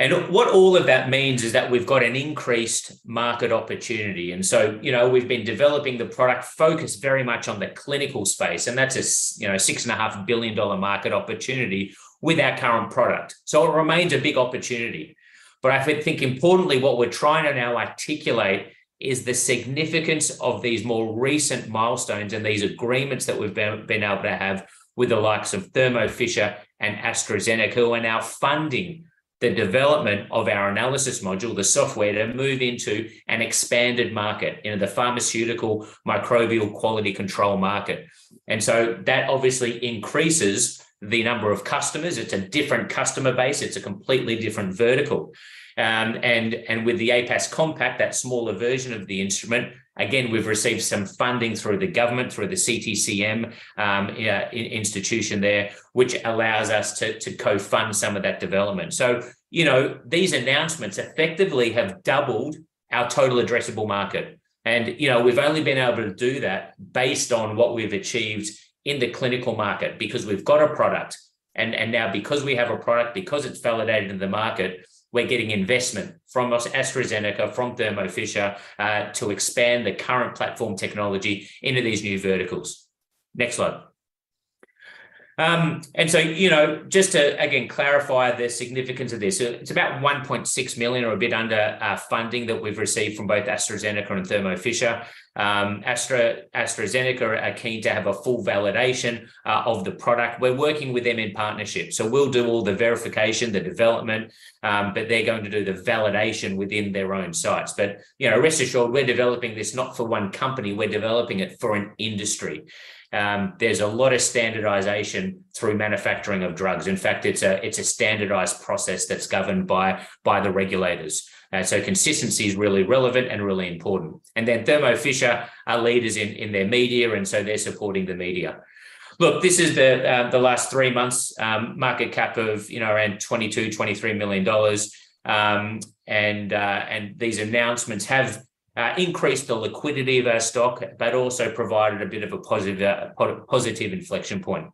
And what all of that means is that we've got an increased market opportunity. And so, you know, we've been developing the product focused very much on the clinical space. And that's a, you know, six and a half billion dollar market opportunity with our current product. So it remains a big opportunity. But I think importantly, what we're trying to now articulate is the significance of these more recent milestones and these agreements that we've been, been able to have with the likes of Thermo Fisher and AstraZeneca, who are now funding the development of our analysis module, the software, to move into an expanded market, know, the pharmaceutical microbial quality control market. And so that obviously increases the number of customers. It's a different customer base. It's a completely different vertical. Um, and, and with the APAS Compact, that smaller version of the instrument, again, we've received some funding through the government, through the CTCM um, institution there, which allows us to, to co-fund some of that development. So, you know, these announcements effectively have doubled our total addressable market. And, you know, we've only been able to do that based on what we've achieved in the clinical market because we've got a product. And, and now because we have a product, because it's validated in the market, we're getting investment from AstraZeneca, from Thermo Fisher uh, to expand the current platform technology into these new verticals. Next slide. Um, and so, you know, just to again clarify the significance of this, it's about 1.6 million or a bit under uh, funding that we've received from both AstraZeneca and Thermo Fisher. Um, Astra, AstraZeneca are keen to have a full validation uh, of the product. We're working with them in partnership. So we'll do all the verification, the development, um, but they're going to do the validation within their own sites. But, you know, rest assured, we're developing this not for one company, we're developing it for an industry. Um, there's a lot of standardization through manufacturing of drugs. In fact, it's a it's a standardized process that's governed by by the regulators. Uh, so consistency is really relevant and really important. And then Thermo Fisher are leaders in, in their media, and so they're supporting the media. Look, this is the uh, the last three months um, market cap of you know around 22, 23 million dollars, um, and uh, and these announcements have uh, increased the liquidity of our stock, but also provided a bit of a positive uh, positive inflection point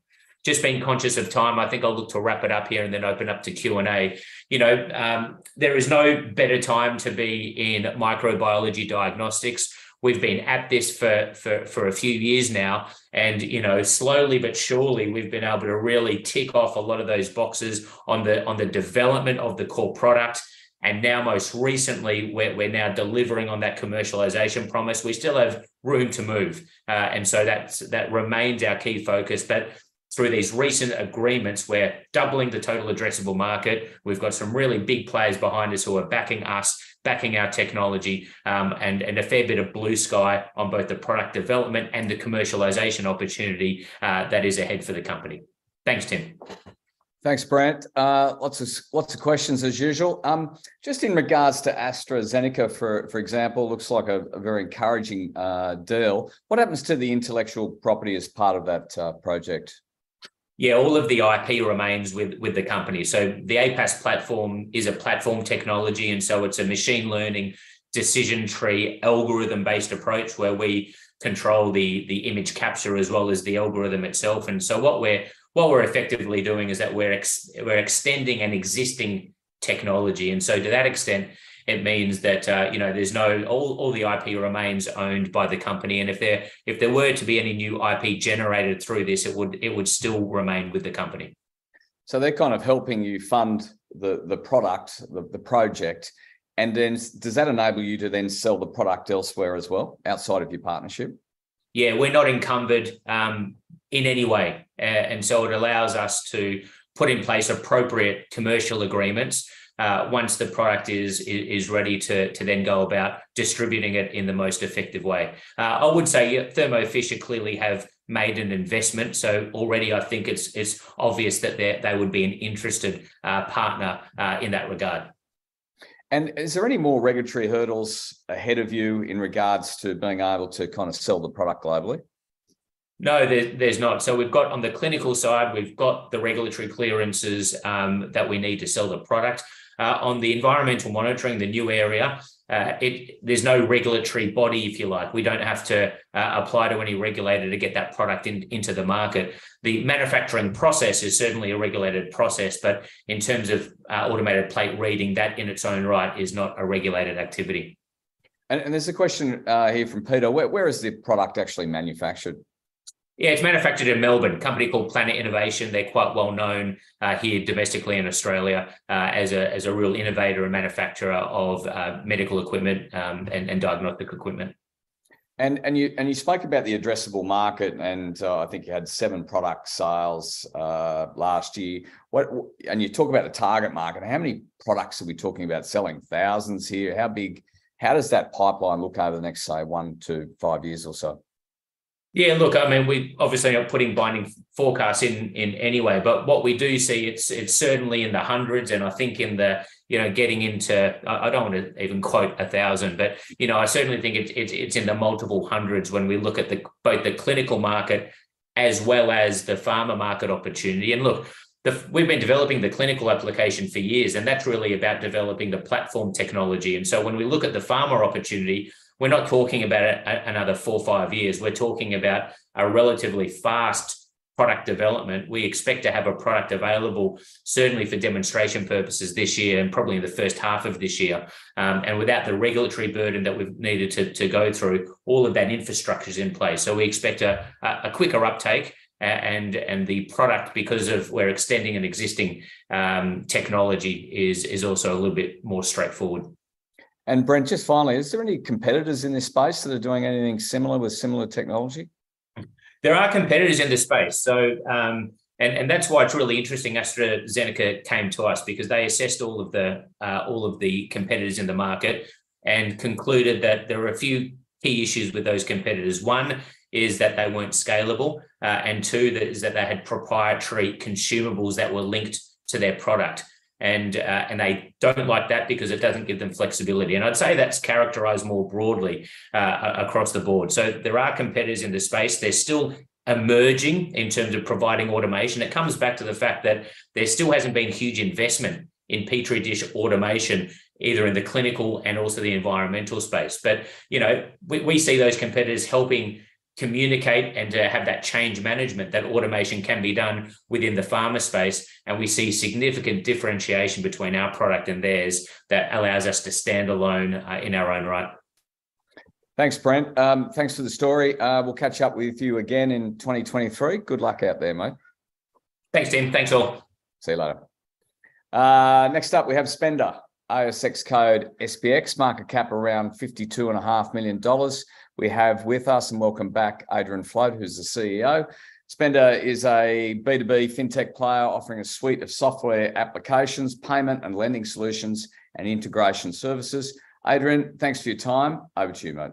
just being conscious of time, I think I'll look to wrap it up here and then open up to Q and A. You know, um, there is no better time to be in microbiology diagnostics. We've been at this for, for, for a few years now, and you know, slowly but surely, we've been able to really tick off a lot of those boxes on the on the development of the core product. And now, most recently, we're, we're now delivering on that commercialization promise. We still have room to move, uh, and so that's that remains our key focus. But through these recent agreements, we're doubling the total addressable market. We've got some really big players behind us who are backing us, backing our technology, um, and, and a fair bit of blue sky on both the product development and the commercialization opportunity uh, that is ahead for the company. Thanks, Tim. Thanks, Brent. Uh, lots of lots of questions as usual. Um, just in regards to AstraZeneca, for for example, looks like a, very encouraging uh, deal. What happens to the intellectual property as part of that uh, project? Yeah, all of the IP remains with with the company. So the APAS platform is a platform technology, and so it's a machine learning decision tree algorithm based approach where we control the the image capture as well as the algorithm itself. And so what we're what we're effectively doing is that we're ex, we're extending an existing technology, and so to that extent, it means that uh, you know there's no all, all the IP remains owned by the company, and if there if there were to be any new IP generated through this, it would it would still remain with the company. So they're kind of helping you fund the the product, the, the project, and then does that enable you to then sell the product elsewhere as well outside of your partnership? Yeah, we're not encumbered um, in any way, and so it allows us to put in place appropriate commercial agreements uh, once the product is is ready to to then go about distributing it in the most effective way. Uh, I would say yeah, Thermo Fisher clearly have made an investment. So already, I think it's it's obvious that they they would be an interested uh, partner uh, in that regard. And is there any more regulatory hurdles ahead of you in regards to being able to kind of sell the product globally? No, there, there's not. So we've got on the clinical side, we've got the regulatory clearances um, that we need to sell the product. Uh, on the environmental monitoring, the new area, uh, it there's no regulatory body, if you like. We don't have to uh, apply to any regulator to get that product in, into the market. The manufacturing process is certainly a regulated process, but in terms of uh, automated plate reading, that in its own right is not a regulated activity. And, and there's a question uh, here from Peter: where, where is the product actually manufactured? Yeah, it's manufactured in Melbourne. Company called Planet Innovation. They're quite well known uh, here domestically in Australia uh, as a as a real innovator and manufacturer of uh, medical equipment um, and, and diagnostic equipment. And and you and you spoke about the addressable market, and uh, I think you had seven product sales uh, last year. What and you talk about the target market. How many products are we talking about selling? Thousands here. How big? How does that pipeline look over the next, say, one to five years or so? Yeah, look, I mean, we obviously not putting binding forecasts in in anyway, but what we do see, it's it's certainly in the hundreds, and I think in the you know getting into I don't want to even quote a thousand, but you know I certainly think it's it's it's in the multiple hundreds when we look at the both the clinical market as well as the pharma market opportunity. And look, the, we've been developing the clinical application for years, and that's really about developing the platform technology. And so when we look at the pharma opportunity, we're not talking about a, another four or five years. We're talking about a relatively fast product development. We expect to have a product available certainly for demonstration purposes this year and probably in the first half of this year. Um, and without the regulatory burden that we've needed to, to go through, all of that infrastructure is in place. So we expect a, a quicker uptake and and the product because of we're extending an existing um, technology is is also a little bit more straightforward. And Brent, just finally, is there any competitors in this space that are doing anything similar with similar technology? There are competitors in this space. So, um, and, and that's why it's really interesting. AstraZeneca came to us because they assessed all of the uh, all of the competitors in the market and concluded that there are a few key issues with those competitors. One is that they weren't scalable, uh, and two that is that they had proprietary consumables that were linked to their product and uh, and they don't like that because it doesn't give them flexibility. And I'd say that's characterized more broadly uh, across the board. So there are competitors in the space. They're still emerging in terms of providing automation. It comes back to the fact that there still hasn't been huge investment in petri dish automation either in the clinical and also the environmental space but you know we, we see those competitors helping communicate and to have that change management that automation can be done within the pharma space. And we see significant differentiation between our product and theirs that allows us to stand alone uh, in our own right. Thanks brent. Um, thanks for the story. Uh, we'll catch up with you again in 2023 good luck out there mate. Thanks tim. Thanks all. See you later. Uh, next up we have Spenda asx code spx market cap around 52 and a half million dollars we have with us, and welcome back, Adrian Floate, who's the CEO. Spenda is a B2B fintech player offering a suite of software applications, payment and lending solutions, and integration services. Adrian, thanks for your time. Over to you, mate.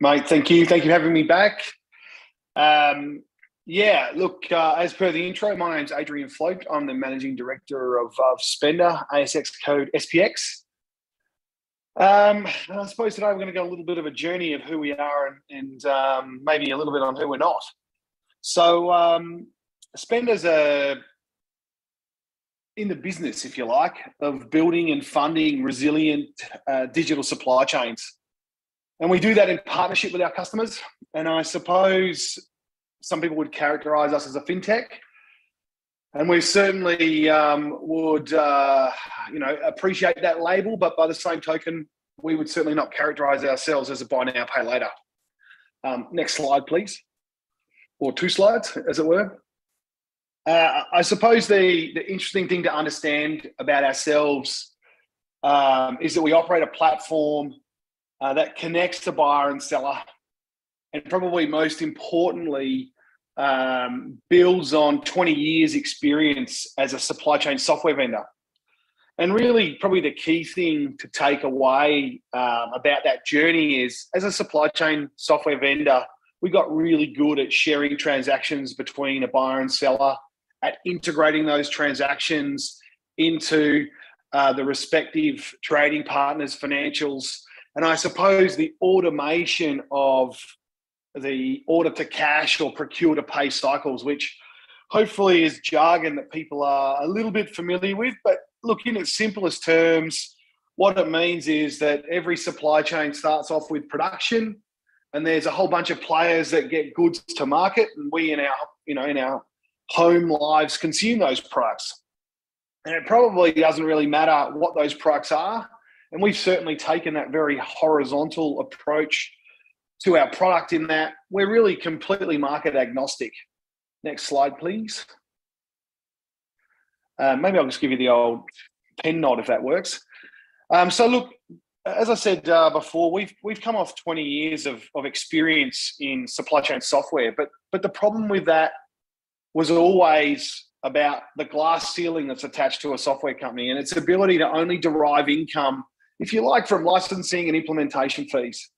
Mate, thank you. Thank you for having me back. Um, yeah, look, uh, as per the intro, my name's Adrian Floate. I'm the managing director of, of Spenda, ASX code SPX. Um, I suppose today we're going to go a little bit of a journey of who we are and, and um, maybe a little bit on who we're not. So, um, Spenda's a in the business, if you like, of building and funding resilient uh, digital supply chains. And we do that in partnership with our customers. And I suppose some people would characterize us as a fintech. And we certainly um, would, uh, you know, appreciate that label, but by the same token, we would certainly not characterize ourselves as a buy now, pay later. Um, next slide, please, or two slides, as it were. Uh, I suppose the, the interesting thing to understand about ourselves um, is that we operate a platform uh, that connects the buyer and seller, and probably most importantly, um, builds on 20 years' experience as a supply chain software vendor. And really, probably the key thing to take away um, about that journey is as a supply chain software vendor, we got really good at sharing transactions between a buyer and seller, at integrating those transactions into uh, the respective trading partners' financials. And I suppose the automation of the order to cash or procure to pay cycles, which hopefully is jargon that people are a little bit familiar with. But look, in its simplest terms, what it means is that every supply chain starts off with production, and there's a whole bunch of players that get goods to market, and we in our you know in our home lives consume those products. And it probably doesn't really matter what those products are. And we've certainly taken that very horizontal approach to our product in that we're really completely market agnostic. Next slide, please. Uh, maybe I'll just give you the old pen nod if that works. Um, so look, as I said uh, before, we've we've come off 20 years of, of experience in supply chain software, but but the problem with that was always about the glass ceiling that's attached to a software company and its ability to only derive income, if you like, from licensing and implementation fees.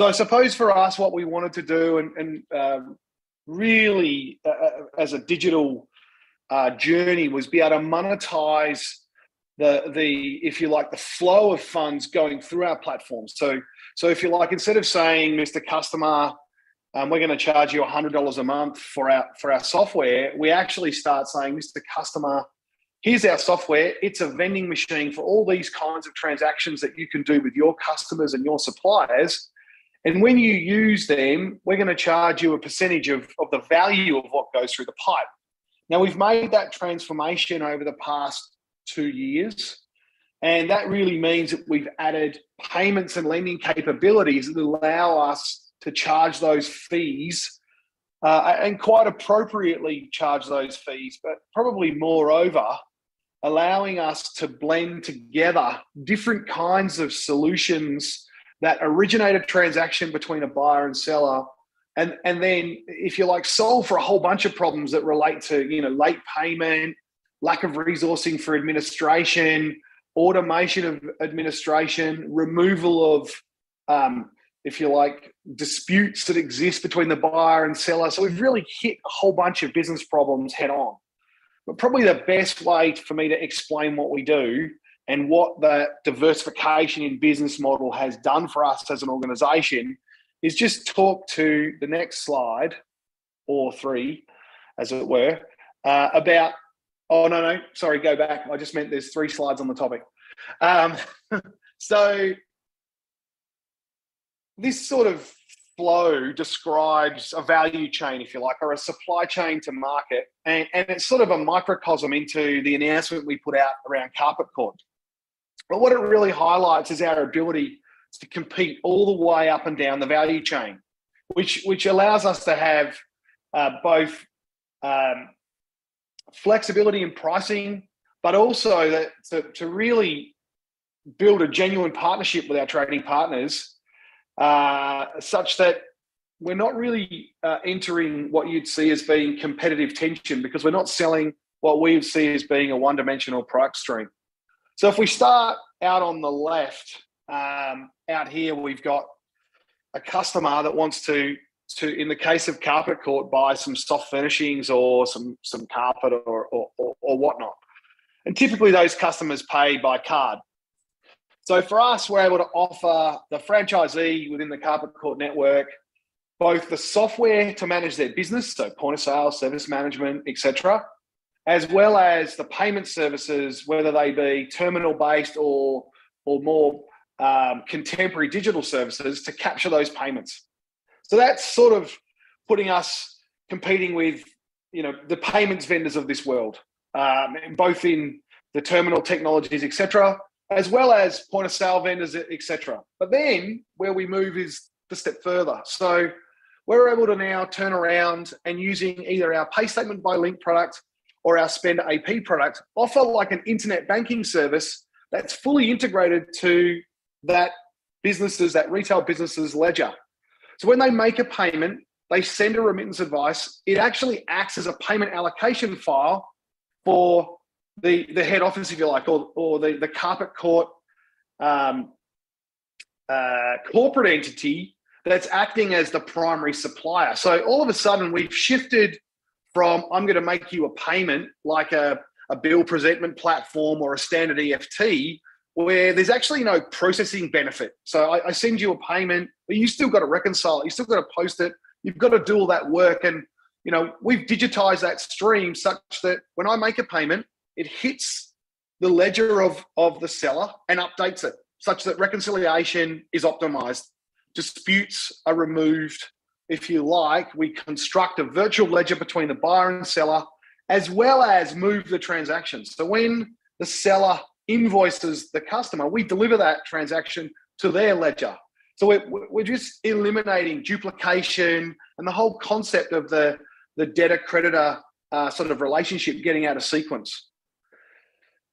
So I suppose for us, what we wanted to do and, and um, really uh, uh, as a digital uh, journey was be able to monetize the the if you like the flow of funds going through our platform. So so if you like, instead of saying, Mr. Customer, um, we're going to charge you $100 a month for our for our software, we actually start saying, Mr. Customer, here's our software. It's a vending machine for all these kinds of transactions that you can do with your customers and your suppliers. And when you use them, we're going to charge you a percentage of, of the value of what goes through the pipe. Now, we've made that transformation over the past two years. And that really means that we've added payments and lending capabilities that allow us to charge those fees uh, and quite appropriately charge those fees, but probably moreover, allowing us to blend together different kinds of solutions that originate a transaction between a buyer and seller. And and then if you like solve for a whole bunch of problems that relate to you know late payment lack of resourcing for administration automation of administration removal of um, if you like disputes that exist between the buyer and seller. So we've really hit a whole bunch of business problems head on. But probably the best way for me to explain what we do and what that diversification in business model has done for us as an organization is just talk to the next slide or three, as it were, uh, about. Oh no, no, sorry, go back. I just meant there's three slides on the topic. Um, [LAUGHS] so this sort of flow describes a value chain, if you like, or a supply chain to market, and, and it's sort of a microcosm into the announcement we put out around Carpet Court. But what it really highlights is our ability to compete all the way up and down the value chain, which which allows us to have uh, both um, flexibility in pricing, but also that to, to really build a genuine partnership with our trading partners, uh, such that we're not really uh, entering what you'd see as being competitive tension because we're not selling what we see as being a one-dimensional product stream. So if we start out on the left, um, out here we've got a customer that wants to to in the case of carpet court buy some soft furnishings or some some carpet or or, or, or whatnot. And typically those customers pay by card. So for us, we're able to offer the franchisee within the carpet court network both the software to manage their business, so point of sale, service management, etc., as well as the payment services, whether they be terminal based or, or more um, contemporary digital services to capture those payments. So that's sort of putting us competing with you know the payments vendors of this world, um, both in the terminal technologies, etc., as well as point of sale vendors, etc. But then where we move is the step further. So we're able to now turn around and using either our pay statement by link product or our spend AP product offer like an internet banking service that's fully integrated to that businesses, that retail businesses ledger. So when they make a payment, they send a remittance advice. It actually acts as a payment allocation file for the, the head office, if you like, or, or the, the carpet court um, uh, corporate entity that's acting as the primary supplier. So all of a sudden, we've shifted from I'm going to make you a payment like a, a bill presentment platform or a standard EFT, where there's actually no processing benefit. So I, I send you a payment, but you still got to reconcile it, you still got to post it, you've got to do all that work. And you know, we've digitized that stream such that when I make a payment, it hits the ledger of, of the seller and updates it such that reconciliation is optimized. Disputes are removed. If you like, we construct a virtual ledger between the buyer and seller, as well as move the transactions. So when the seller invoices the customer, we deliver that transaction to their ledger. So we're, we're just eliminating duplication and the whole concept of the, the debtor creditor uh, sort of relationship getting out of sequence.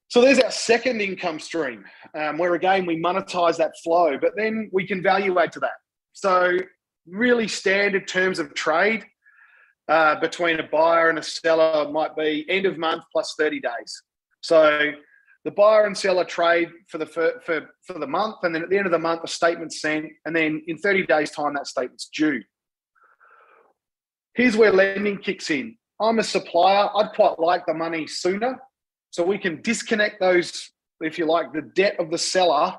So there's our second income stream, um, where again we monetize that flow, but then we can value add to that. So really standard terms of trade uh, between a buyer and a seller might be end of month plus 30 days. So the buyer and seller trade for the for, for, for the month, and then at the end of the month, a statement's sent, and then in 30 days' time, that statement's due. Here's where lending kicks in. I'm a supplier. I'd quite like the money sooner. So we can disconnect those, if you like, the debt of the seller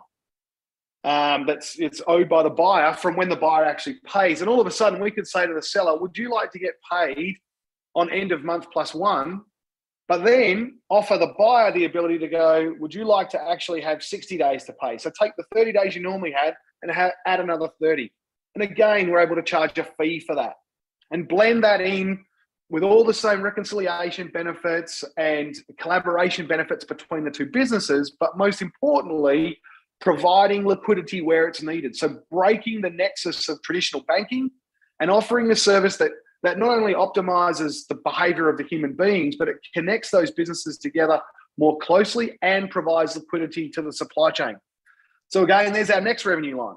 um, that's it's owed by the buyer from when the buyer actually pays. And all of a sudden, we could say to the seller, "Would you like to get paid on end of month plus one?" But then offer the buyer the ability to go, "Would you like to actually have 60 days to pay?" So take the 30 days you normally had and add another 30. And again, we're able to charge a fee for that and blend that in with all the same reconciliation benefits and collaboration benefits between the two businesses, but most importantly, providing liquidity where it's needed. So breaking the nexus of traditional banking and offering a service that that not only optimizes the behavior of the human beings, but it connects those businesses together more closely and provides liquidity to the supply chain. So again, there's our next revenue line.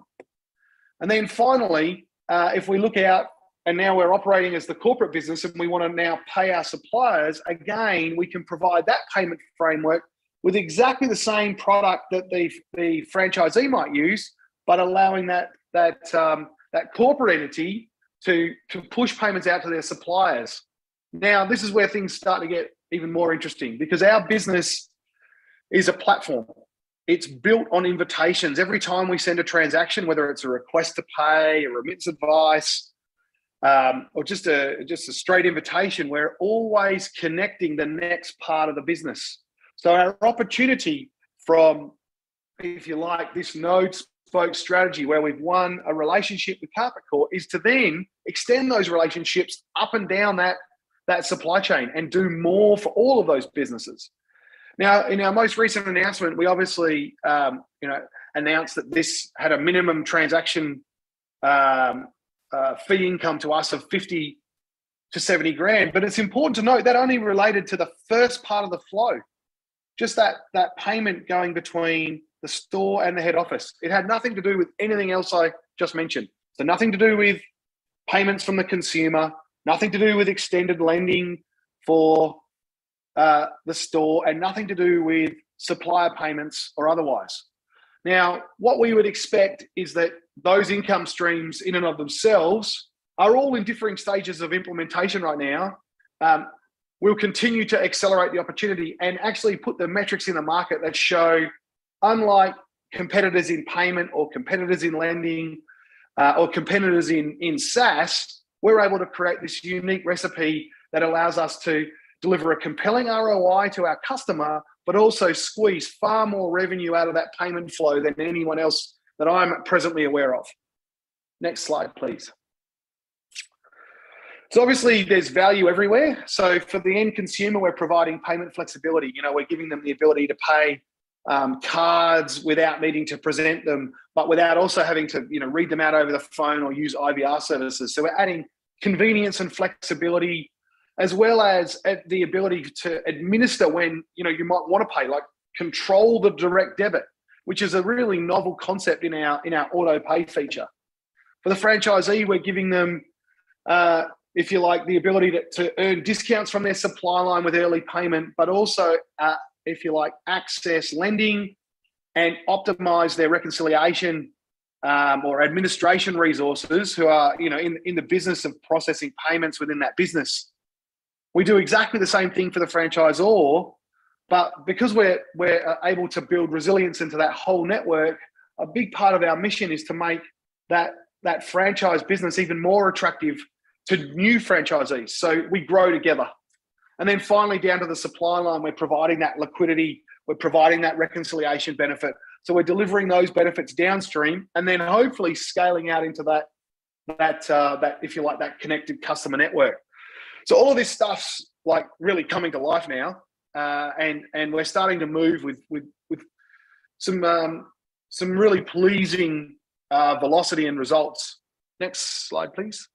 And then finally, uh, if we look out and now we're operating as the corporate business and we want to now pay our suppliers, again, we can provide that payment framework with exactly the same product that the, the franchisee might use, but allowing that that um, that corporate entity to to push payments out to their suppliers. Now, this is where things start to get even more interesting because our business is a platform. It's built on invitations. Every time we send a transaction, whether it's a request to pay, a remittance advice, um, or just a just a straight invitation. We're always connecting the next part of the business. So our opportunity from, if you like, this node spoke strategy where we've won a relationship with Carpet Court is to then extend those relationships up and down that that supply chain and do more for all of those businesses. Now, in our most recent announcement, we obviously, um, you know, announced that this had a minimum transaction um, uh, fee income to us of 50 to 70 grand. But it's important to note that only related to the first part of the flow, just that, that payment going between the store and the head office. It had nothing to do with anything else I just mentioned. So, nothing to do with payments from the consumer, nothing to do with extended lending for uh, the store, and nothing to do with supplier payments or otherwise. Now, what we would expect is that those income streams, in and of themselves, are all in differing stages of implementation right now. Um, we'll continue to accelerate the opportunity and actually put the metrics in the market that show, unlike competitors in payment or competitors in lending uh, or competitors in, in SaaS, we're able to create this unique recipe that allows us to deliver a compelling ROI to our customer but also squeeze far more revenue out of that payment flow than anyone else that I'm presently aware of. Next slide, please. So obviously there's value everywhere. So for the end consumer, we're providing payment flexibility. You know, we're giving them the ability to pay um, cards without needing to present them, but without also having to, you know, read them out over the phone or use IVR services. So we're adding convenience and flexibility as well as the ability to administer when you know you might want to pay, like control the direct debit, which is a really novel concept in our in our auto pay feature. For the franchisee, we're giving them, uh, if you like, the ability to, to, earn discounts from their supply line with early payment, but also, uh, if you like, access lending and optimize their reconciliation um, or administration resources who are, you know, in, in the business of processing payments within that business. We do exactly the same thing for the franchisor, but because we're we're uh, able to build resilience into that whole network, a big part of our mission is to make that that franchise business even more attractive to new franchisees. So we grow together. And then finally, down to the supply line, we're providing that liquidity, we're providing that reconciliation benefit. So we're delivering those benefits downstream, and then hopefully scaling out into that that uh, that if you like that connected customer network. So all of this stuff's like really coming to life now, uh, and and we're starting to move with with with some um, some really pleasing uh, velocity and results. Next slide, please.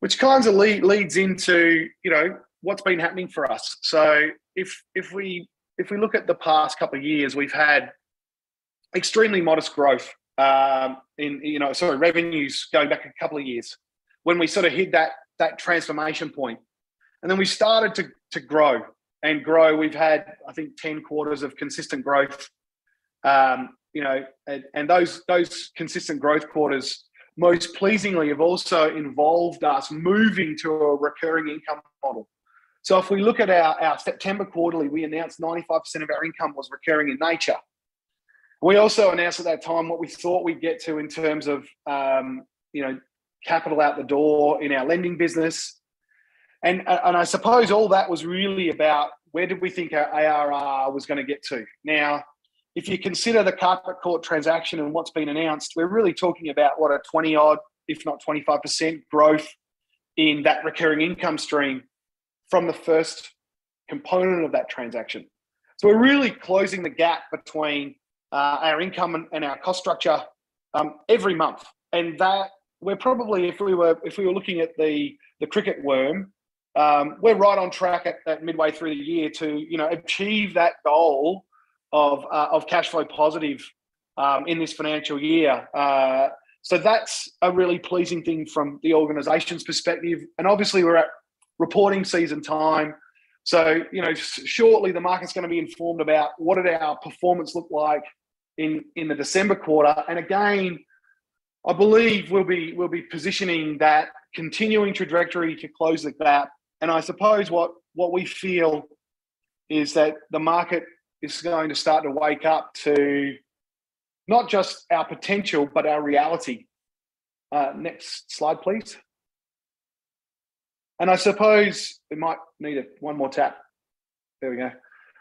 Which kind of lead, leads into you know what's been happening for us. So if if we if we look at the past couple of years, we've had extremely modest growth um, in you know sorry revenues going back a couple of years when we sort of hit that that transformation point, and then we started to to grow and grow. We've had I think ten quarters of consistent growth. Um, you know, and, and those those consistent growth quarters most pleasingly have also involved us moving to a recurring income model. So if we look at our, our September quarterly, we announced 95% of our income was recurring in nature. We also announced at that time what we thought we'd get to in terms of um, you know capital out the door in our lending business. And, and I suppose all that was really about where did we think our ARR was going to get to. Now, if you consider the carpet court transaction and what's been announced, we're really talking about what a 20 odd, if not 25% growth in that recurring income stream from the first component of that transaction. So we're really closing the gap between uh, our income and, and, our cost structure um, every month, and that we're probably if we were if we were looking at the the cricket worm, um, we're right on track at, at, midway through the year to you know achieve that goal of uh, of cash flow positive um, in this financial year. Uh, so that's a really pleasing thing from the organisation's perspective, and obviously we're at reporting season time. So you know, shortly the market's going to be informed about what did our performance look like in in the December quarter, and again I believe we'll be we'll be positioning that continuing trajectory to close the gap. And I suppose what what we feel is that the market is going to start to wake up to not just our potential but our reality. Uh, next slide, please. And I suppose it might need a, one more tap. There we go.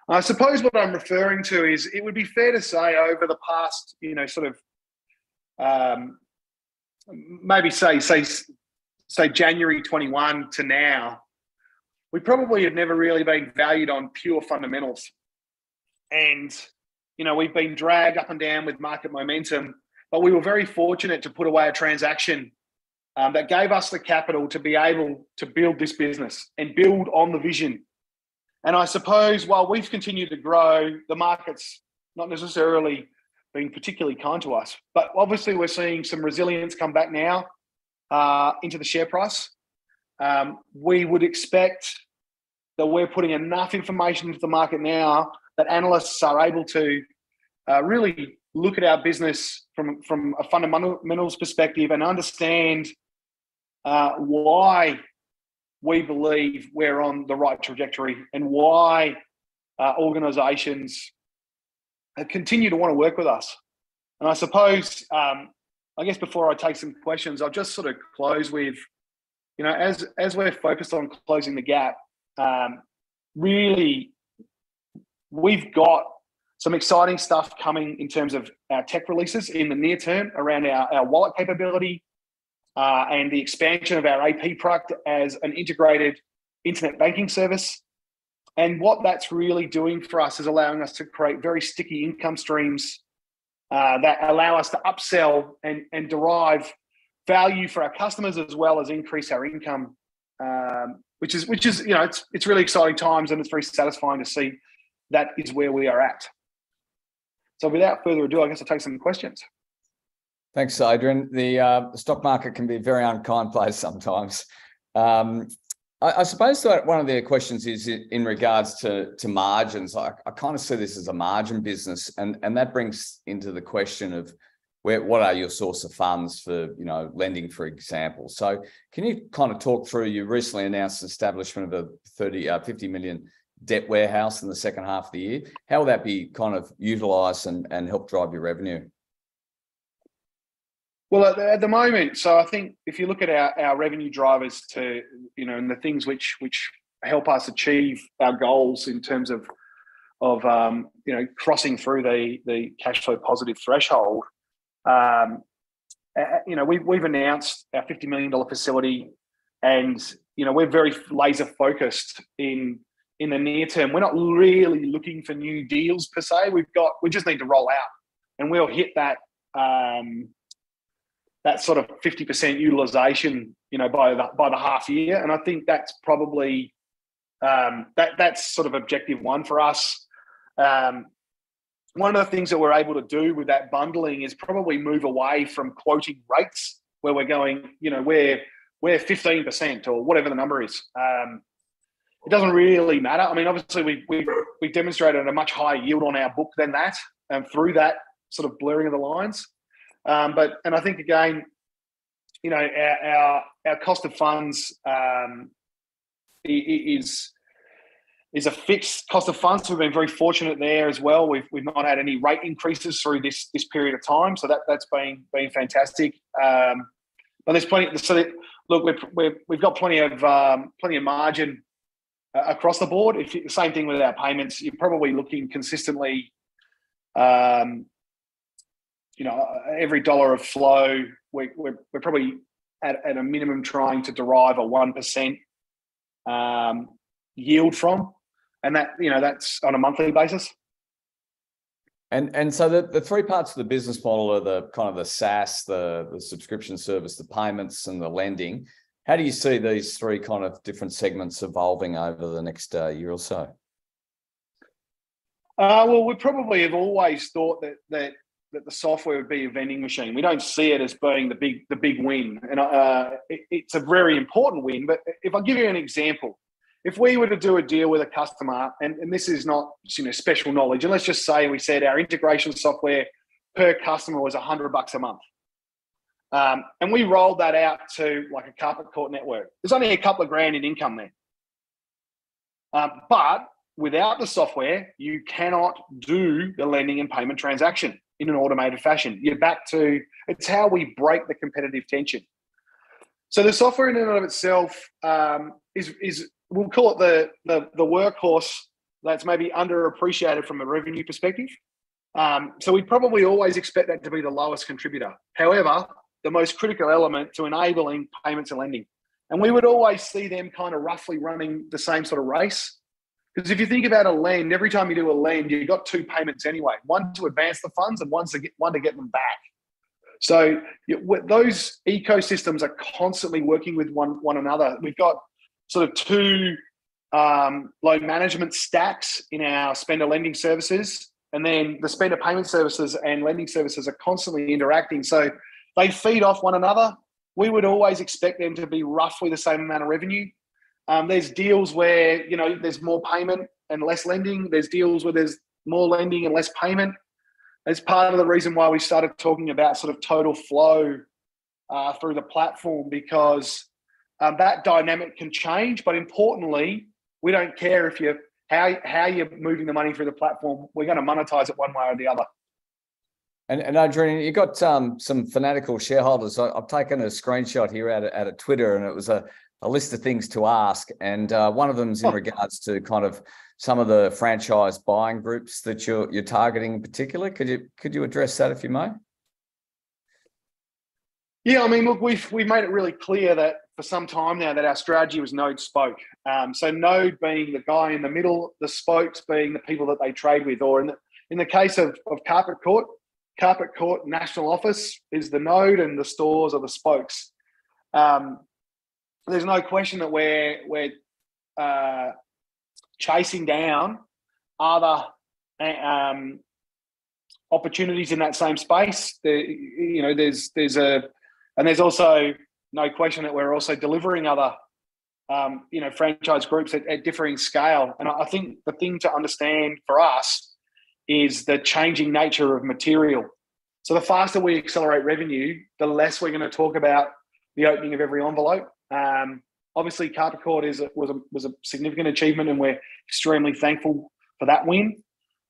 I suppose what I'm referring to is it would be fair to say over the past, you know, sort of um, maybe say say say January 21 to now, we probably have never really been valued on pure fundamentals. And you know, we've been dragged up and down with market momentum, but we were very fortunate to put away a transaction um, that gave us the capital to be able to build this business and build on the vision. And I suppose while we've continued to grow, the market's not necessarily been particularly kind to us. But obviously, we're seeing some resilience come back now uh, into the share price. Um, we would expect that we're putting enough information into the market now that analysts are able to uh, really look at our business from, from a fundamentals perspective and understand uh, why we believe we're on the right trajectory and why uh, organizations continue to want to work with us. And I suppose, um, I guess before I take some questions, I'll just sort of close with, you know, as as we're focused on closing the gap, um, really, we've got some exciting stuff coming in terms of our tech releases in the near term around our, our wallet capability uh, and the expansion of our AP product as an integrated internet banking service. And what that's really doing for us is allowing us to create very sticky income streams uh, that allow us to upsell and, and derive value for our customers as well as increase our income, um, which is which is you know it's it's really exciting times and it's very satisfying to see that is where we are at. So without further ado, I guess I'll take some questions. Thanks, Adrian. The, uh, stock market can be a very unkind place sometimes. Um, I, I suppose that one of the questions is in, regards to to margins. I, I kind of see this as a margin business, and and that brings into the question of where what are your source of funds for you know lending, for example. So can you kind of talk through? You recently announced the establishment of a 30, uh, 50 million debt warehouse in the second half of the year. How will that be kind of utilised and and help drive your revenue? Well, at the, at the, moment, so I think if you look at our, our revenue drivers to, you know, and the things which which help us achieve our goals in terms of of um, you know crossing through the the cash flow positive threshold, um, you know, we've we've announced our fifty million dollar facility, and you know we're very laser focused in in the near term. We're not really looking for new deals per se. We've got we just need to roll out, and we'll hit that. Um, that sort of 50% utilization, you know, by the by the half year. And I think that's probably um, that that's sort of objective one for us. Um, one of the things that we're able to do with that bundling is probably move away from quoting rates where we're going, you know, we're we're 15% or whatever the number is. Um, it doesn't really matter. I mean, obviously we we we demonstrated a much higher yield on our book than that, and through that sort of blurring of the lines. Um, but and I think again, you know, our our, our cost of funds um, is is a fixed cost of funds. We've been very fortunate there as well. We've we've not had any rate increases through this this period of time, so that that's been been fantastic. Um, but there's plenty. So that, look, we've we've got plenty of um, plenty of margin across the board. If you, same thing with our payments, you're probably looking consistently. Um, you know, every dollar of flow, we, we're, we're probably at, at a minimum trying to derive a 1% um, yield from. And that, you know, that's on a monthly basis. And and so the, the three parts of the business model are the kind of the SaaS, the, the subscription service, the payments, and the lending. How do you see these three kind of different segments evolving over the next uh, year or so? Uh, well, we probably have always thought that that that the software would be a vending machine. We don't see it as being the big the big win, and uh, it, it's a very important win. But if I give you an example, if we were to do a deal with a customer, and, and this is not you know special knowledge, and let's just say we said our integration software per customer was hundred bucks a month, um, and we rolled that out to like a Carpet Court network. There's only a couple of grand in income there, um, but without the software, you cannot do the lending and payment transaction in an automated fashion. You're back to it's how we break the competitive tension. So the software in and of itself um, is is we'll call it the, the the workhorse that's maybe underappreciated from a revenue perspective. Um, so we probably always expect that to be the lowest contributor. However, the most critical element to enabling payments and lending. And we would always see them kind of roughly running the same sort of race. Because if you think about a lend, every time you do a lend, you've got two payments anyway one to advance the funds and one to get, one to get them back. So those ecosystems are constantly working with one, one another. We've got sort of two um, loan management stacks in our Spenda lending services. And then the Spenda payment services and lending services are constantly interacting. So they feed off one another. We would always expect them to be roughly the same amount of revenue. Um, there's deals where you know there's more payment and less lending. There's deals where there's more lending and less payment. It's part of the reason why we started talking about sort of total flow uh, through the platform because um, that dynamic can change. But importantly, we don't care if you how how you're moving the money through the platform. We're going to monetize it one way or the other. And, and Adrian, you got um, some fanatical shareholders. I, have taken a screenshot here out of, out of Twitter, and it was a a list of things to ask, and uh, one of them is in oh. regards to kind of some of the franchise buying groups that you're you're targeting in particular. Could you could you address that if you may? Yeah, I mean, look, we've we've made it really clear that for some time now that our strategy was node spoke. Um, so node being the guy in the middle, the spokes being the people that they trade with, or in the in the case of, of Carpet Court, Carpet Court National Office is the node, and the stores are the spokes. Um, there's no question that we're we're uh, chasing down other um, opportunities in that same space. You know, there's there's a and there's also no question that we're also delivering other um, you know, franchise groups at, at differing scale. And I think the thing to understand for us is the changing nature of material. So the faster we accelerate revenue, the less we're going to talk about the opening of every envelope. Um, obviously, Carpet Court is a, was a was a significant achievement, and we're extremely thankful for that win.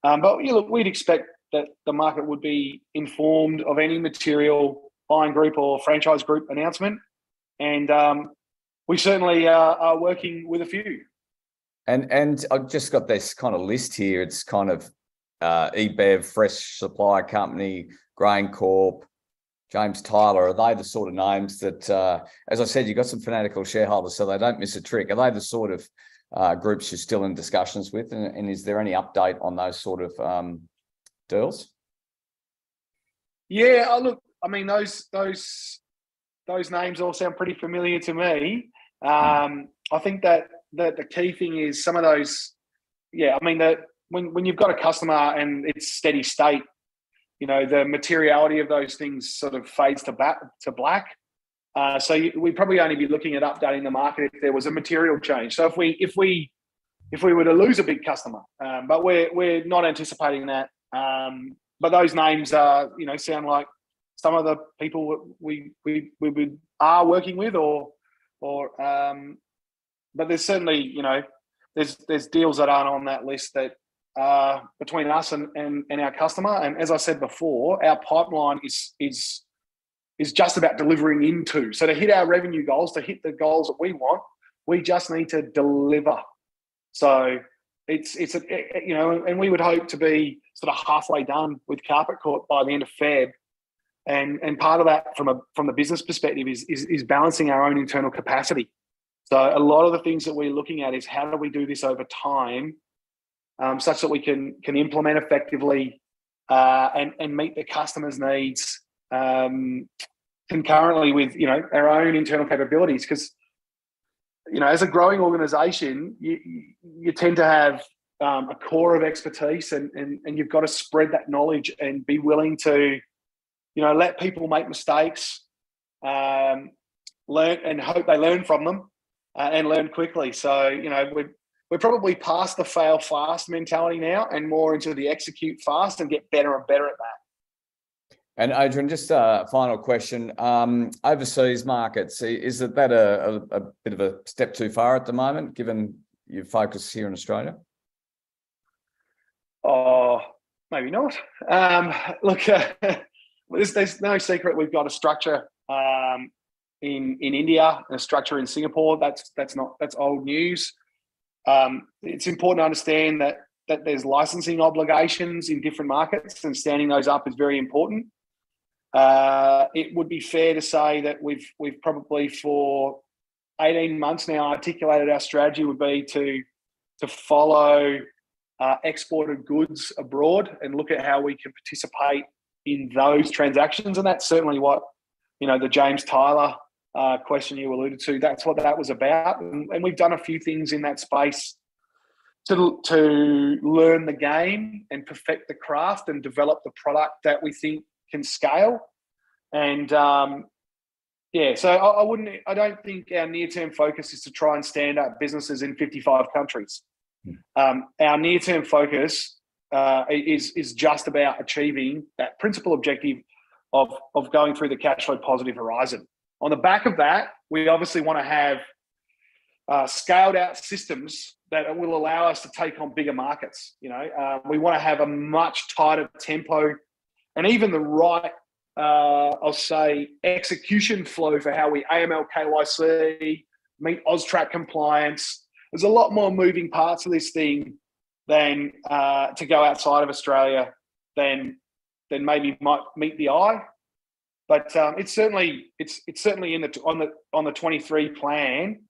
Um, but you we'd expect that the market would be informed of any material buying group or franchise group announcement, and um, we certainly uh, are working with a few. And and I've just got this kind of list here. It's kind of uh eBev, Fresh Supply Company, GrainCorp, James Tyler. Are they the sort of names that uh as I said, you've got some fanatical shareholders, so they don't miss a trick. Are they the sort of uh groups you're still in discussions with? And, and is there any update on those sort of um deals? Yeah, oh, look, I mean those those those names all sound pretty familiar to me. Um, I think that that the key thing is some of those. Yeah, I mean that when when you've got a customer and it's steady state, you know the materiality of those things sort of fades to back to black. Uh, so you, we'd probably only be looking at updating the market if there was a material change. So if we if we if we were to lose a big customer, um, but we're we're not anticipating that. Um, but those names are you know sound like some of the people we we we, we are working with or or um but there's certainly you know there's there's deals that aren't on that list that are between us and, and and our customer. And as i said before our pipeline is is is just about delivering into. So to hit our revenue goals to hit the goals that we want we just need to deliver. So it's it's a you know and we would hope to be sort of halfway done with Carpet Court by the end of feb. And and part of that from a from the business perspective is, is is balancing our own internal capacity. So a lot of the things that we're looking at is how do we do this over time um, such that we can can implement effectively uh, and and meet the customers needs um, concurrently with you know our own internal capabilities because you know as a growing organization you you tend to have um, a core of expertise and, and and you've got to spread that knowledge and be willing to you know, let people make mistakes, um, learn and hope they learn from them uh, and learn quickly. So, you know, we're, we're probably past the fail fast mentality now and more into the execute fast and get better and better at that. And Adrian, just a final question. Um, overseas markets, is it that a, a, a bit of a step too far at the moment, given your focus here in Australia? Oh, maybe not. Um, look, [LAUGHS] uh, there's, there's no secret we've got a structure um, in in India and a structure in Singapore. That's that's not that's old news. Um, it's important to understand that that there's licensing obligations in different markets, and standing those up is very important. Uh, it would be fair to say that we've we've probably for 18 months now articulated our strategy would be to to follow uh, exported goods abroad and look at how we can participate in those transactions, and that's certainly what you know the James Tyler uh, question you alluded to. That's what that was about, and, and we've done a few things in that space to to learn the game and perfect the craft and develop the product that we think can scale. And um, yeah, so I, I wouldn't. I don't think our near term focus is to try and stand up businesses in 55 countries. Um, our near term focus uh, is is just about achieving that principal objective of of going through the cash flow positive horizon. On the back of that, we obviously want to have uh, scaled out systems that will allow us to take on bigger markets. You know, uh, we want to have a much tighter tempo and even the right, uh, I'll say, execution flow for how we AML KYC, meet AUSTRAC compliance. There's a lot more moving parts of this thing than uh, to go outside of Australia than than maybe might meet the eye. But um, it's certainly it's it's certainly in the on the on the 23 plan,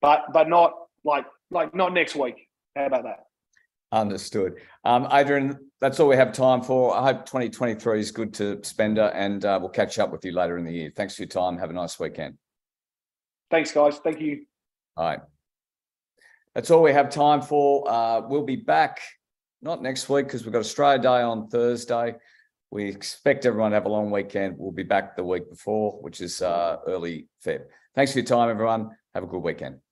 but but not like like not next week. How about that? Understood. Um, Adrian, that's all we have time for. I hope 2023 is good to Spenda and uh, we'll catch up with you later in the year. Thanks for your time. Have a nice weekend. Thanks, guys. Thank you. All right. That's all we have time for. Uh, we'll be back not next week because we've got Australia Day on Thursday. We expect everyone to have a long weekend. We'll be back the week before, which is uh, early Feb. Thanks for your time, everyone. Have a good weekend.